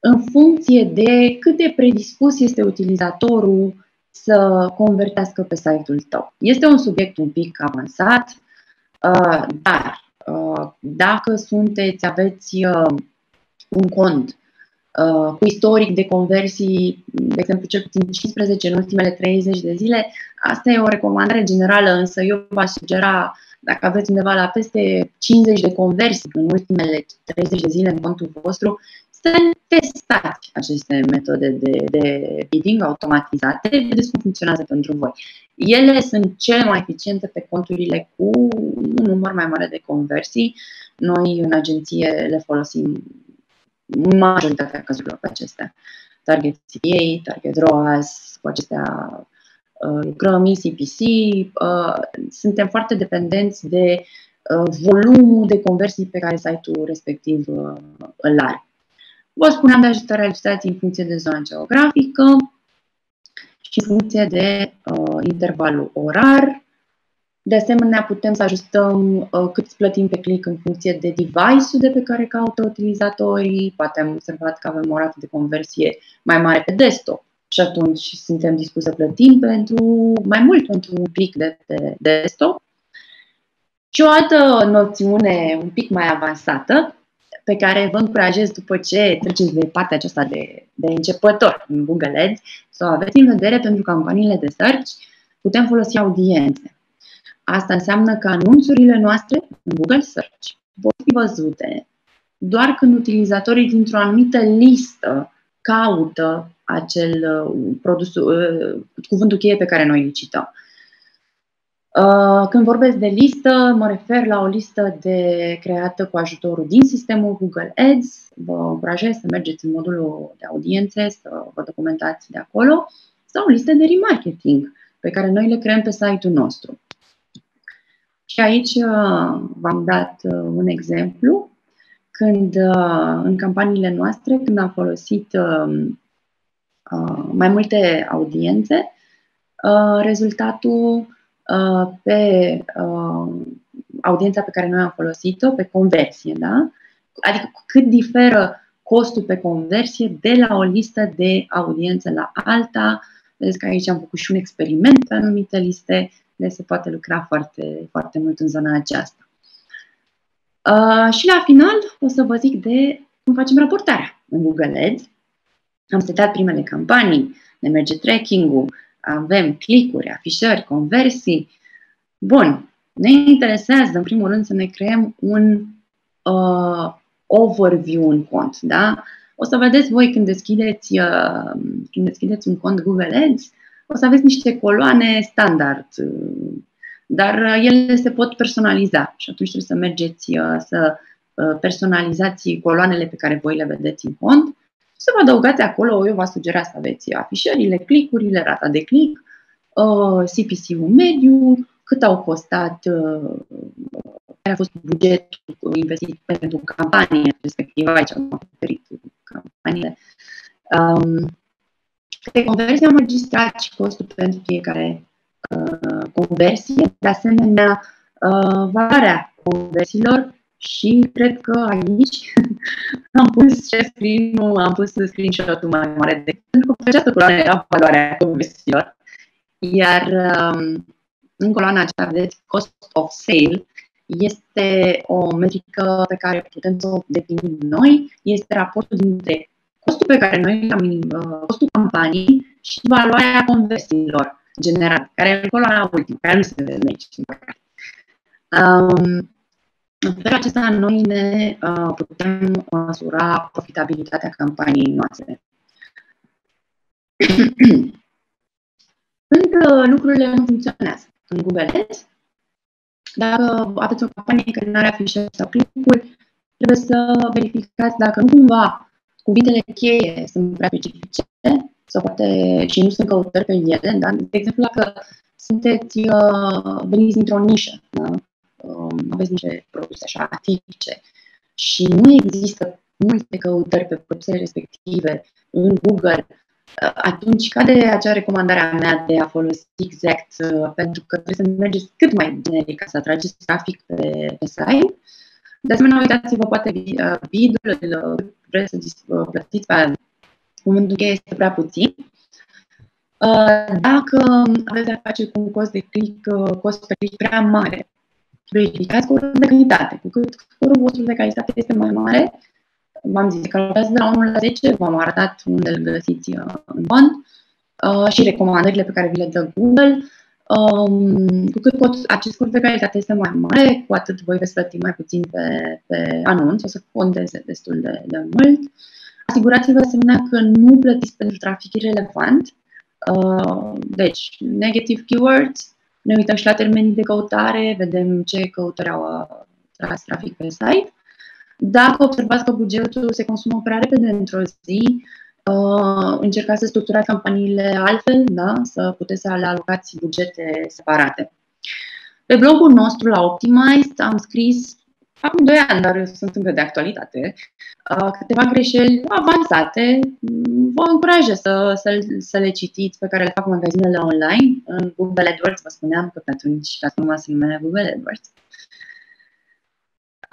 în funcție de cât de predispus este utilizatorul să convertească pe site-ul tău. Este un subiect un pic avansat, uh, dar uh, dacă sunteți, aveți uh, un cont uh, cu istoric de conversii, de exemplu, cel puțin 15 în ultimele 30 de zile, asta e o recomandare generală, însă eu v-aș sugera, dacă aveți undeva la peste 50 de conversii în ultimele 30 de zile în contul vostru, să testați aceste metode de, de bidding automatizate, vedeți cum funcționează pentru voi. Ele sunt cele mai eficiente pe conturile cu un număr mai mare de conversii. Noi în agenție le folosim majoritatea cazurilor pe acestea. Target CPA, Target ROAS, cu acestea uh, lucrăm ECPC, uh, suntem foarte dependenți de uh, volumul de conversii pe care site-ul respectiv îl are. Vă spuneam de ajustarea legislației în funcție de zona geografică și în funcție de uh, intervalul orar, de asemenea, putem să ajustăm uh, cât plătim pe click în funcție de device-ul de pe care caută utilizatorii. Poate am observat că avem o rată de conversie mai mare pe desktop și atunci suntem dispuși să plătim pentru mai mult pentru un click de pe desktop. Și o altă noțiune un pic mai avansată pe care vă încurajez după ce treceți de partea aceasta de, de începător în Google Ads să o aveți în vedere pentru campaniile de search, putem folosi audiențe. Asta înseamnă că anunțurile noastre în Google Search pot fi văzute doar când utilizatorii dintr-o anumită listă caută acel uh, produs, uh, cuvântul cheie pe care noi îl cităm. Uh, când vorbesc de listă, mă refer la o listă de creată cu ajutorul din sistemul Google Ads. Vă încurajez să mergeți în modulul de audiențe, să vă documentați de acolo, sau o listă de remarketing pe care noi le creăm pe site-ul nostru. Și aici v-am dat un exemplu când în campaniile noastre, când am folosit mai multe audiențe, rezultatul pe audiența pe care noi am folosit-o, pe conversie, da? Adică cât diferă costul pe conversie de la o listă de audiențe la alta. Vedeți că aici am făcut și un experiment pe anumite liste, de se poate lucra foarte, foarte mult în zona aceasta. Uh, și la final o să vă zic de cum facem raportarea în Google Ads. Am setat primele campanii, ne merge tracking-ul, avem clicuri, afișări, conversii. Bun, ne interesează în primul rând să ne creăm un uh, overview în cont, da? O să vedeți voi când deschideți, uh, când deschideți un cont Google Ads, o să aveți niște coloane standard, uh, dar uh, ele se pot personaliza și atunci trebuie să mergeți uh, să uh, personalizați coloanele pe care voi le vedeți în cont să vă adăugați acolo, eu vă sugera să aveți afișările, clicurile, rata de click, CPC-ul mediu, cât au costat, care a fost bugetul investit pentru campanie respectivă, aici am acoperit campaniile, um, câte conversii am înregistrat și costul pentru fiecare uh, conversie, de asemenea, uh, valoarea conversiilor și cred că aici am pus ce screen am pus screenshot-ul mai mare de pentru că această coloană era valoarea conversiilor. Iar um, în coloana aceea vedeți cost of sale este o metrică pe care putem să o definim noi. Este raportul dintre costul pe care noi am, uh, costul campanii și valoarea conversiilor generate, care e în coloana ultimă, care nu se vede aici. Um, în felul acesta noi ne uh, putem măsura profitabilitatea campaniei noastre. Când uh, lucrurile nu funcționează în Google Ads, dacă aveți o campanie care nu are afișări sau clipuri, trebuie să verificați dacă nu cumva cuvintele cheie sunt prea specifice sau poate și nu sunt căutări pe ele. Da? De exemplu, dacă sunteți uh, veniți dintr-o nișă, da? um, aveți niște produse așa atipice și nu există multe căutări pe produsele respective în Google, uh, atunci cade acea recomandare a mea de a folosi exact uh, pentru că trebuie să mergeți cât mai generic ca să atrageți trafic pe, pe site. De asemenea, uitați-vă poate bidul, uh, vreți să plătiți pe cuvântul cheie este prea puțin. Dacă aveți de-a face cu un cost de click, cost pe click prea mare, verificați scorul de calitate. Cu cât scorul vostru de calitate este mai mare, v-am zis, că de la 1 la 10, v-am arătat unde îl găsiți uh, în band uh, și recomandările pe care vi le dă Google. Um, cu cât pot, acest scor de calitate este mai mare, cu atât voi veți plăti mai puțin pe, pe anunț, o să conteze destul de, de mult. Asigurați-vă de asemenea că nu plătiți pentru trafic irrelevant. Uh, deci, negative keywords, ne uităm și la termenii de căutare, vedem ce căutări au uh, tras trafic pe site. Dacă observați că bugetul se consumă prea repede într-o zi, uh, încercați să structurați campaniile altfel, da? să puteți să le alocați bugete separate. Pe blogul nostru la Optimize am scris acum 2 ani, dar sunt încă de actualitate, uh, câteva greșeli avansate. Vă încurajez să, să, să le citiți pe care le fac magazinele online. În Google AdWords vă spuneam că pe atunci platforma se numea Google AdWords.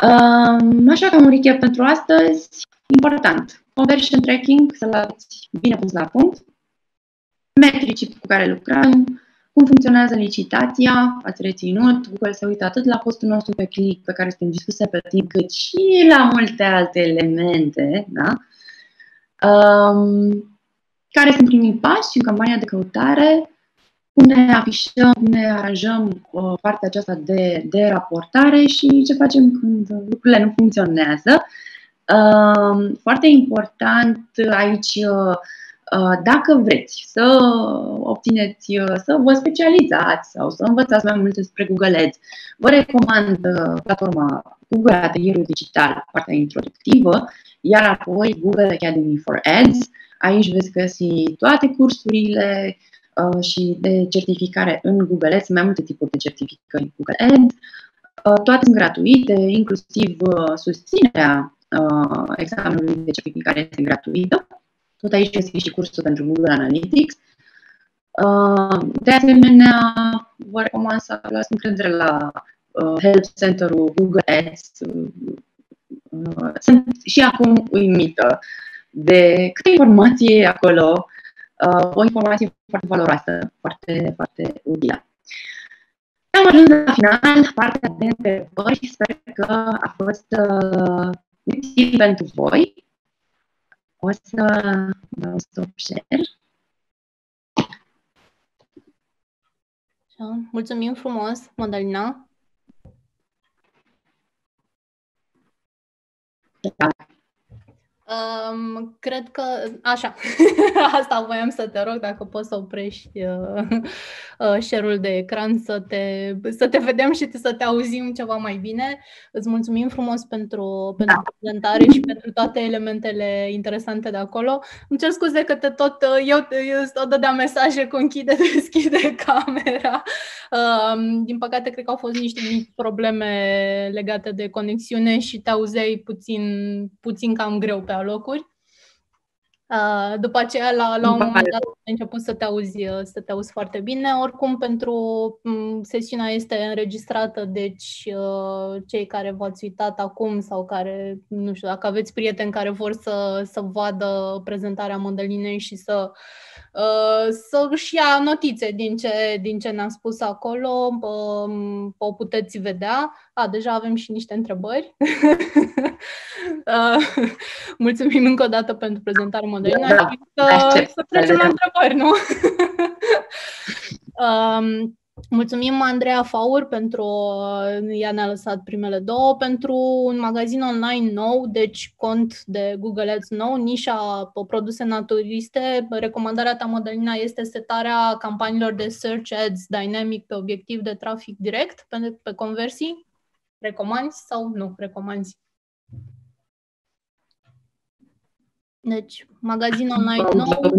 Um, așa că am un recap pentru astăzi. Important. Conversion tracking, să-l aveți bine pus la punct. Metrici cu care lucrăm, cum funcționează licitația, ați reținut, Google se uită atât la costul nostru pe click pe care suntem dispuși să plătim, cât și la multe alte elemente, da? Um, care sunt primii pași în campania de căutare, cum ne afișăm, cum ne aranjăm uh, partea aceasta de, de raportare și ce facem când lucrurile nu funcționează. Foarte important aici Uh, dacă vreți să obțineți, uh, să vă specializați sau să învățați mai multe despre Google Ads, vă recomand uh, platforma Google Atelierul Digital, partea introductivă, iar apoi Google Academy for Ads. Aici veți găsi toate cursurile și de certificare în Google Ads, mai multe tipuri de certificări în Google Ads. Toate sunt gratuite, inclusiv susținerea examenului de certificare este gratuită. Tot aici este și cursul pentru Google Analytics. Uh, de asemenea, vă recomand să luați încredere la uh, Help Center-ul Google Ads. Uh, sunt și acum uimită de câte informații e acolo. O informație foarte valoroasă, foarte, foarte utilă. Am ajuns la final, partea de întrebări. Sper că a fost util pentru voi. O să dau stop share. Mulțumim frumos, Madalina. Da. Um, cred că, așa, asta voiam să te rog, dacă poți să oprești uh, uh, share-ul de ecran, să te, să te vedem și să te auzim ceva mai bine. Îți mulțumim frumos pentru, pentru da. prezentare și pentru toate elementele interesante de acolo. Îmi cer scuze că te tot, uh, eu, eu tot dădeam mesaje cu închide, deschide camera. Uh, din păcate, cred că au fost niște mici probleme legate de conexiune și te auzeai puțin, puțin cam greu pe locuri. Uh, după aceea, la, la un moment dat, ai început să te, auzi, uh, să te auzi foarte bine. Oricum, pentru mm, sesiunea este înregistrată, deci uh, cei care v-ați uitat acum sau care, nu știu, dacă aveți prieteni care vor să, să vadă prezentarea Mădălinei și să Uh, să își ia notițe din ce, din ce ne-am spus acolo, um, o puteți vedea. A, deja avem și niște întrebări. Uh, mulțumim încă o dată pentru prezentare, Modena, da, da. să, să trecem la întrebări, nu? um, Mulțumim Andreea Faur pentru, ea ne-a lăsat primele două, pentru un magazin online nou, deci cont de Google Ads nou, nișa produse naturiste. Recomandarea ta, Mădălina, este setarea campaniilor de Search Ads Dynamic pe obiectiv de trafic direct, pe, pe conversii. Recomanzi sau nu recomanzi? Deci, magazin online nou.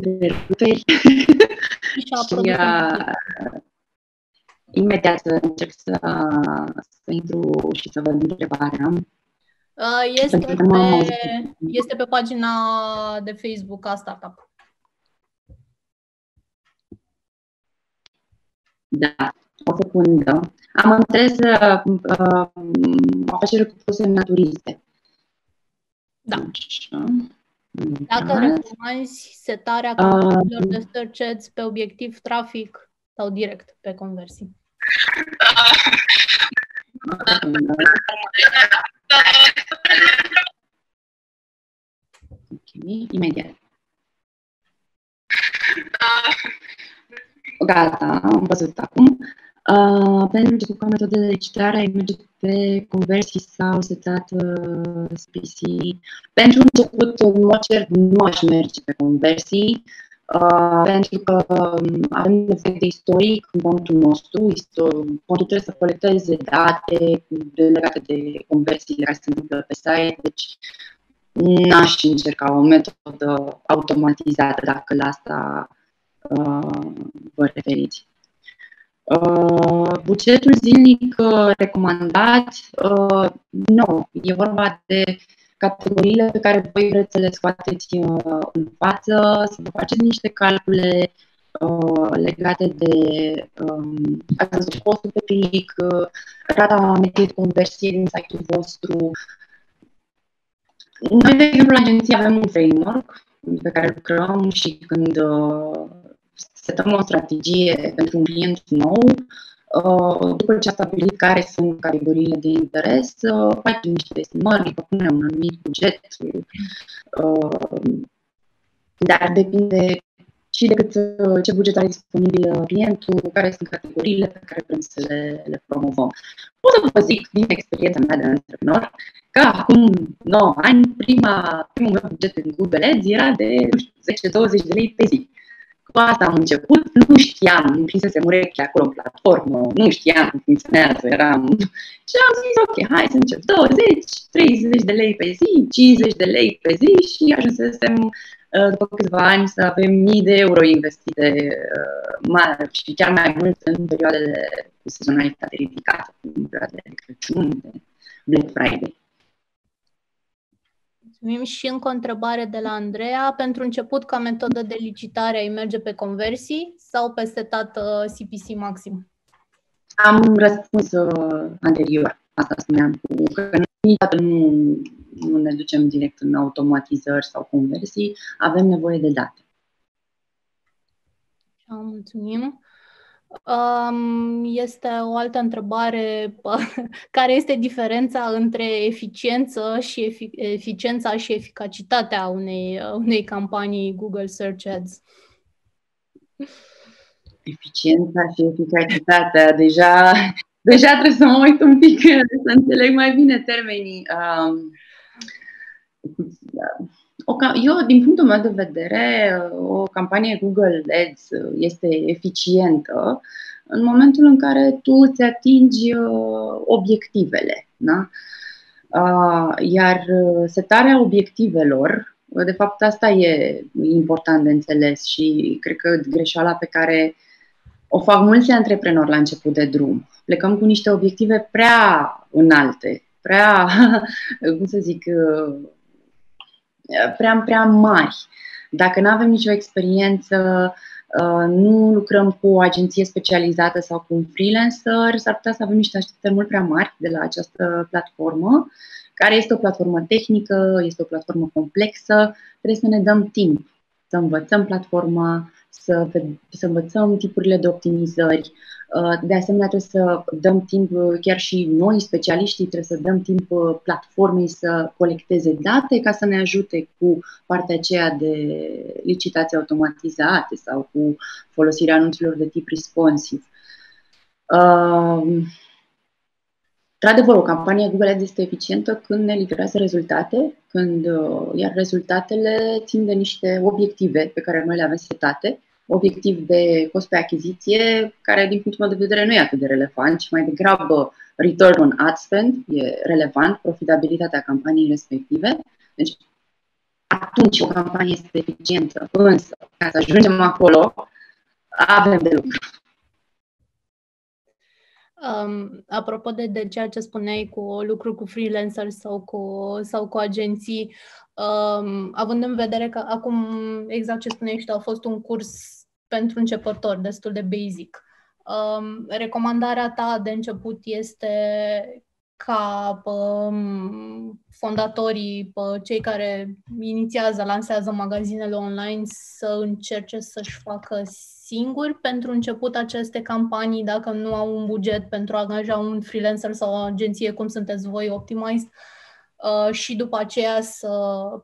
Nișa produse imediat să încep să, să intru și să văd întrebarea. Uh, este pe, este pe pagina de Facebook a Startup. Da, o secundă. Am înțeles uh, uh, afaceri cu produse naturiste. Da. Așa. Dacă recomanzi setarea campaniilor uh, de search ads pe obiectiv trafic sau direct pe conversii. Ok, imediat. Gata, am văzut acum. Uh, pentru început ca metodă de citare, ai merge pe conversii sau setat uh, SPC. Pentru început, în mod cert, nu aș merge pe conversii. Uh, pentru că um, avem nevoie de istoric în contul nostru. Contul trebuie să colecteze date legate de conversiile care se întâmplă pe site, deci n-aș încerca o metodă automatizată dacă la asta uh, vă referiți. Uh, bugetul zilnic uh, recomandat, uh, nu, e vorba de categoriile pe care voi vreți să le scoateți uh, în față, să vă faceți niște calcule uh, legate de um, costul pe click, uh, rata medie de conversie din site-ul vostru. Noi, de exemplu, la agenție avem un framework pe care lucrăm și când uh, setăm o strategie pentru un client nou, Uh, după ce a stabilit care sunt categoriile de interes, uh, facem niște estimări, propunem un anumit buget, uh, dar depinde și de cât, ce buget are disponibil clientul, care sunt categoriile pe care vrem să le, le promovăm. Pot să vă zic din experiența mea de antreprenor ca acum 9 ani, prima, primul meu buget în Google Ads era de 10-20 de lei pe zi. Cu asta am început, nu știam, îmi prinsesem urechea acolo în platformă, nu știam cum funcționează, eram... Și am zis, ok, hai să încep 20, 30 de lei pe zi, 50 de lei pe zi și ajunsesem uh, după câțiva ani să avem mii de euro investite uh, mai, și chiar mai mult în perioadele cu sezonalitate ridicată, în perioadele de Crăciun, de Black Friday. Mulțumim și încă o întrebare de la Andreea. Pentru început, ca metodă de licitare, ai merge pe conversii sau pe setat uh, CPC maxim? Am răspuns uh, anterior. Asta spuneam. Că niciodată nu, nu ne ducem direct în automatizări sau conversii. Avem nevoie de date. Mulțumim. Este o altă întrebare. Care este diferența între eficiență și efic- eficiența și eficacitatea unei, unei campanii Google Search Ads? Eficiența și eficacitatea. Deja, deja trebuie să mă uit un pic să înțeleg mai bine termenii. Um, eu, din punctul meu de vedere, o campanie Google Ads este eficientă în momentul în care tu îți atingi uh, obiectivele. Da? Uh, iar setarea obiectivelor, de fapt, asta e important de înțeles și cred că greșeala pe care o fac mulți antreprenori la început de drum. Plecăm cu niște obiective prea înalte, prea, cum să zic, uh, prea, prea mari. Dacă nu avem nicio experiență, uh, nu lucrăm cu o agenție specializată sau cu un freelancer, s-ar putea să avem niște așteptări mult prea mari de la această platformă, care este o platformă tehnică, este o platformă complexă, trebuie să ne dăm timp să învățăm platforma, să, să învățăm tipurile de optimizări. Uh, de asemenea, trebuie să dăm timp, uh, chiar și noi, specialiștii, trebuie să dăm timp uh, platformei să colecteze date ca să ne ajute cu partea aceea de licitații automatizate sau cu folosirea anunțurilor de tip responsive. Într-adevăr, o campanie Google Ads este eficientă când ne livrează rezultate, când, uh, iar rezultatele țin de niște obiective pe care noi le avem setate, obiectiv de cost pe achiziție, care din punctul meu de vedere nu e atât de relevant, ci mai degrabă return on ad spend e relevant, profitabilitatea campaniei respective. Deci, atunci o campanie este eficientă, însă, ca să ajungem acolo, avem de lucru. Um, apropo de, de ceea ce spuneai cu lucru cu freelancer sau cu, sau cu agenții, um, având în vedere că acum, exact ce spuneai și tu, a fost un curs pentru începători, destul de basic. Um, recomandarea ta de început este ca um, fondatorii, pe cei care inițiază, lansează magazinele online să încerce să-și facă singuri pentru început aceste campanii, dacă nu au un buget pentru a angaja un freelancer sau o agenție, cum sunteți voi, Optimized, uh, și după aceea să,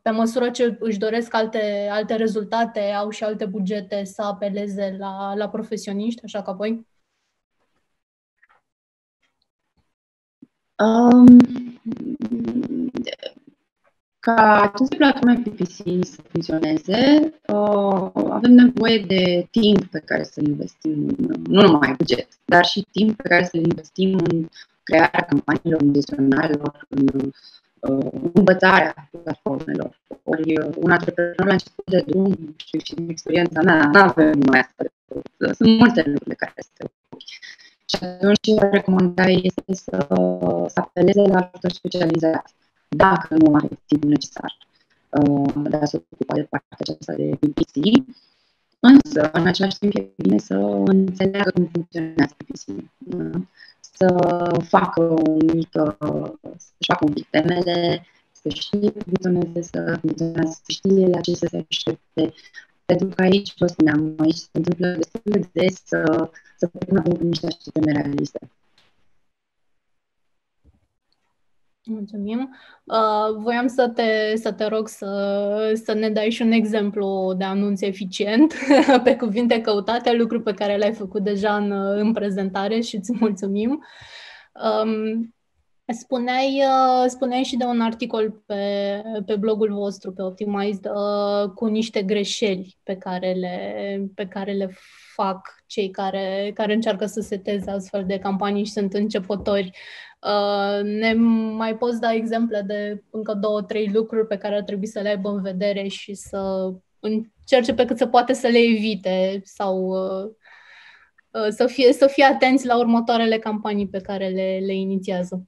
pe măsură ce își doresc alte, alte rezultate, au și alte bugete, să apeleze la, la profesioniști, așa ca voi? Um, ca aceste platforme PPC să funcționeze, uh, avem nevoie de timp pe care să investim, nu numai buget, dar și timp pe care să investim în crearea campaniilor, în gestionarilor, în uh, învățarea platformelor. Ori uh, un antreprenor la început de drum, știu și din experiența mea, nu avem numai asta de făcut. Sunt multe lucruri de care se ocupi. Și atunci recomandarea este să, să apeleze la ajutor specializat dacă nu are timpul necesar uh, de a se ocupa de partea aceasta de PPC. Însă, în același timp, e bine să înțeleagă cum funcționează PPC. Da? Să facă o mică, să-și facă un pic temele, să știe cum funcționează, să funcționează, să știe la ce să se aștepte. Pentru că aici, vă spuneam, aici se întâmplă destul de des să, să pună niște așteptări realiste. Mulțumim. Uh, voiam să te, să te rog să, să ne dai și un exemplu de anunț eficient pe cuvinte căutate, lucru pe care l-ai făcut deja în, în prezentare și îți mulțumim. Um, Spuneai, uh, spuneai și de un articol pe, pe blogul vostru, pe Optimized, uh, cu niște greșeli pe care le, pe care le fac cei care, care încearcă să seteze astfel de campanii și sunt începători. Uh, ne mai poți da exemple de încă două, trei lucruri pe care ar trebui să le aibă în vedere și să încerce pe cât se poate să le evite sau să fie, să fie atenți la următoarele campanii pe care le, le inițiază.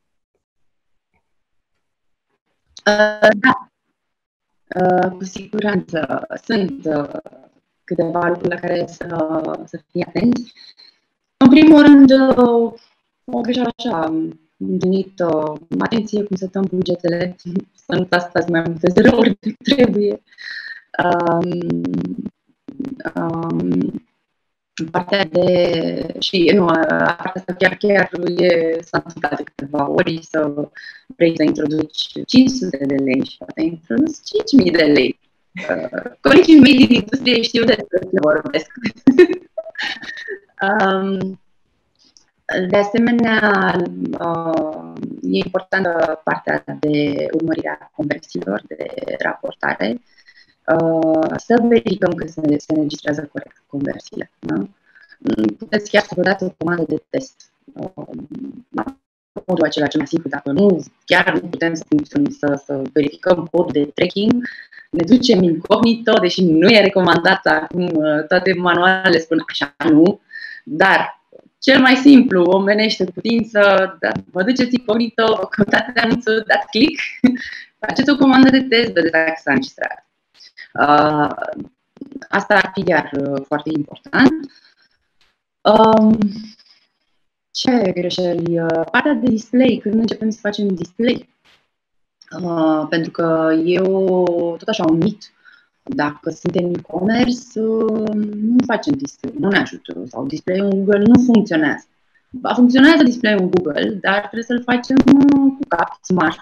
Uh, da, uh, cu siguranță sunt uh, câteva lucruri la care să, să fie atenți. În primul rând, o greșeală așa, am întâlnit atenție cum să tăm bugetele, să nu stați mai multe zerouri decât trebuie. Um, um, partea de... și nu, partea asta chiar, chiar e, s-a întâmplat de câteva ori să vrei să introduci 500 de lei și poate introdus 5.000 de lei. Uh, colegii mei din industrie știu despre ce vorbesc. um, de asemenea, uh, e importantă partea de urmărirea conversiilor, de raportare. Uh, să verificăm că se, se înregistrează corect conversiile. Da? Mm, puteți chiar să vă dați o comandă de test. Uh, modul acela cel mai simplu, dacă nu, chiar nu putem să, să, să verificăm cod de tracking, ne ducem incognito, deși nu e recomandat acum, uh, toate manualele spun așa, nu, dar cel mai simplu, omenește cu putință, da, vă duceți incognito, căutați anunțul, dați click, faceți o comandă de test, vedeți dacă s-a înregistrat. Uh, asta ar fi iar uh, foarte important. Um, ce greșeli? Uh, partea de display, când începem să facem display. Uh, pentru că eu, tot așa, un mit. Dacă suntem e-commerce, uh, nu facem display, nu ne ajută. Sau display-ul în Google nu funcționează. Ba, funcționează display-ul în Google, dar trebuie să-l facem uh, cu cap, smart,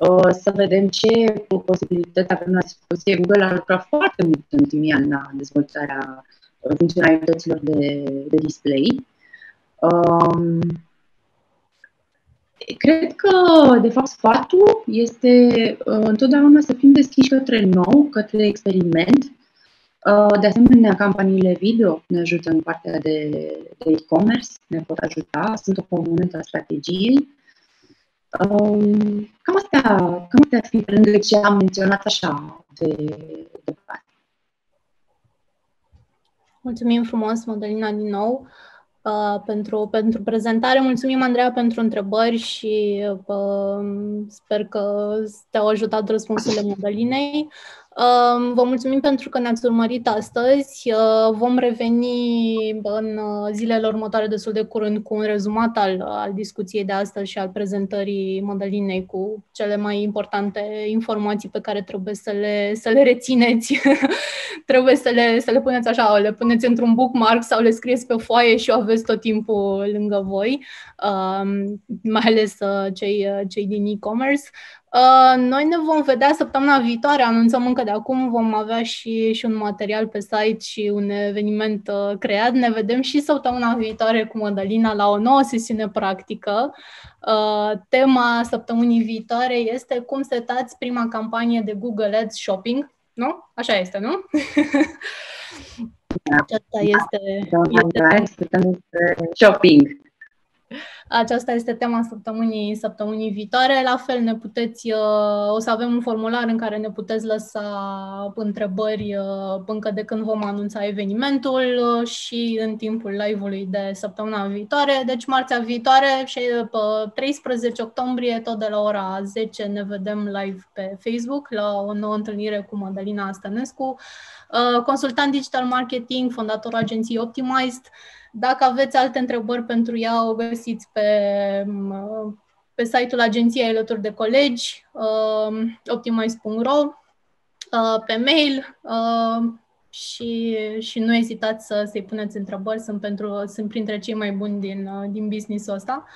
Uh, să vedem ce posibilități avem la dispoziție. Google a lucrat foarte mult în ultimii ani la dezvoltarea uh, funcționalităților de, de display. Um, cred că, de fapt, sfatul este uh, întotdeauna să fim deschiși către nou, către experiment. Uh, de asemenea, campaniile video ne ajută în partea de, de e-commerce, ne pot ajuta, sunt o componentă a strategiei. Um, cam astea, cam astea ar fi pe lângă ce am menționat așa de, de Mulțumim frumos, Madalina, din nou, uh, pentru, pentru prezentare. Mulțumim, Andreea, pentru întrebări și uh, sper că te-au ajutat răspunsurile Madalinei. Vă mulțumim pentru că ne-ați urmărit astăzi. Vom reveni în zilele următoare destul de curând cu un rezumat al, al discuției de astăzi și al prezentării Madalinei cu cele mai importante informații pe care trebuie să le, să le rețineți. trebuie să le, să le puneți așa, le puneți într-un bookmark sau le scrieți pe foaie și o aveți tot timpul lângă voi, mai ales cei, cei din e-commerce. Uh, noi ne vom vedea săptămâna viitoare, anunțăm încă de acum, vom avea și, și un material pe site și un eveniment uh, creat. Ne vedem și săptămâna viitoare cu Madalina la o nouă sesiune practică. Uh, tema săptămânii viitoare este cum setați prima campanie de Google Ads Shopping. Nu? Așa este, nu? Aceasta este, este... shopping. Aceasta este tema săptămânii, săptămânii viitoare. La fel ne puteți, uh, o să avem un formular în care ne puteți lăsa întrebări uh, încă de când vom anunța evenimentul uh, și în timpul live-ului de săptămâna viitoare. Deci marțea viitoare și pe 13 octombrie, tot de la ora 10, ne vedem live pe Facebook la o nouă întâlnire cu Madalina Stănescu, consultant digital marketing, fondator agenției Optimized. Dacă aveți alte întrebări pentru ea, o găsiți pe, pe site-ul agenției alături de colegi, uh, optimize.ro, uh, pe mail uh, și, și nu ezitați să, să-i puneți întrebări, sunt, pentru, sunt printre cei mai buni din, din business-ul ăsta.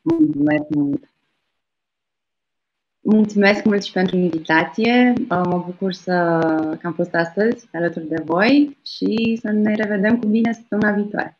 Mulțumesc mult! Mulțumesc mult și pentru invitație. Mă bucur să, că am fost astăzi alături de voi și să ne revedem cu bine săptămâna viitoare.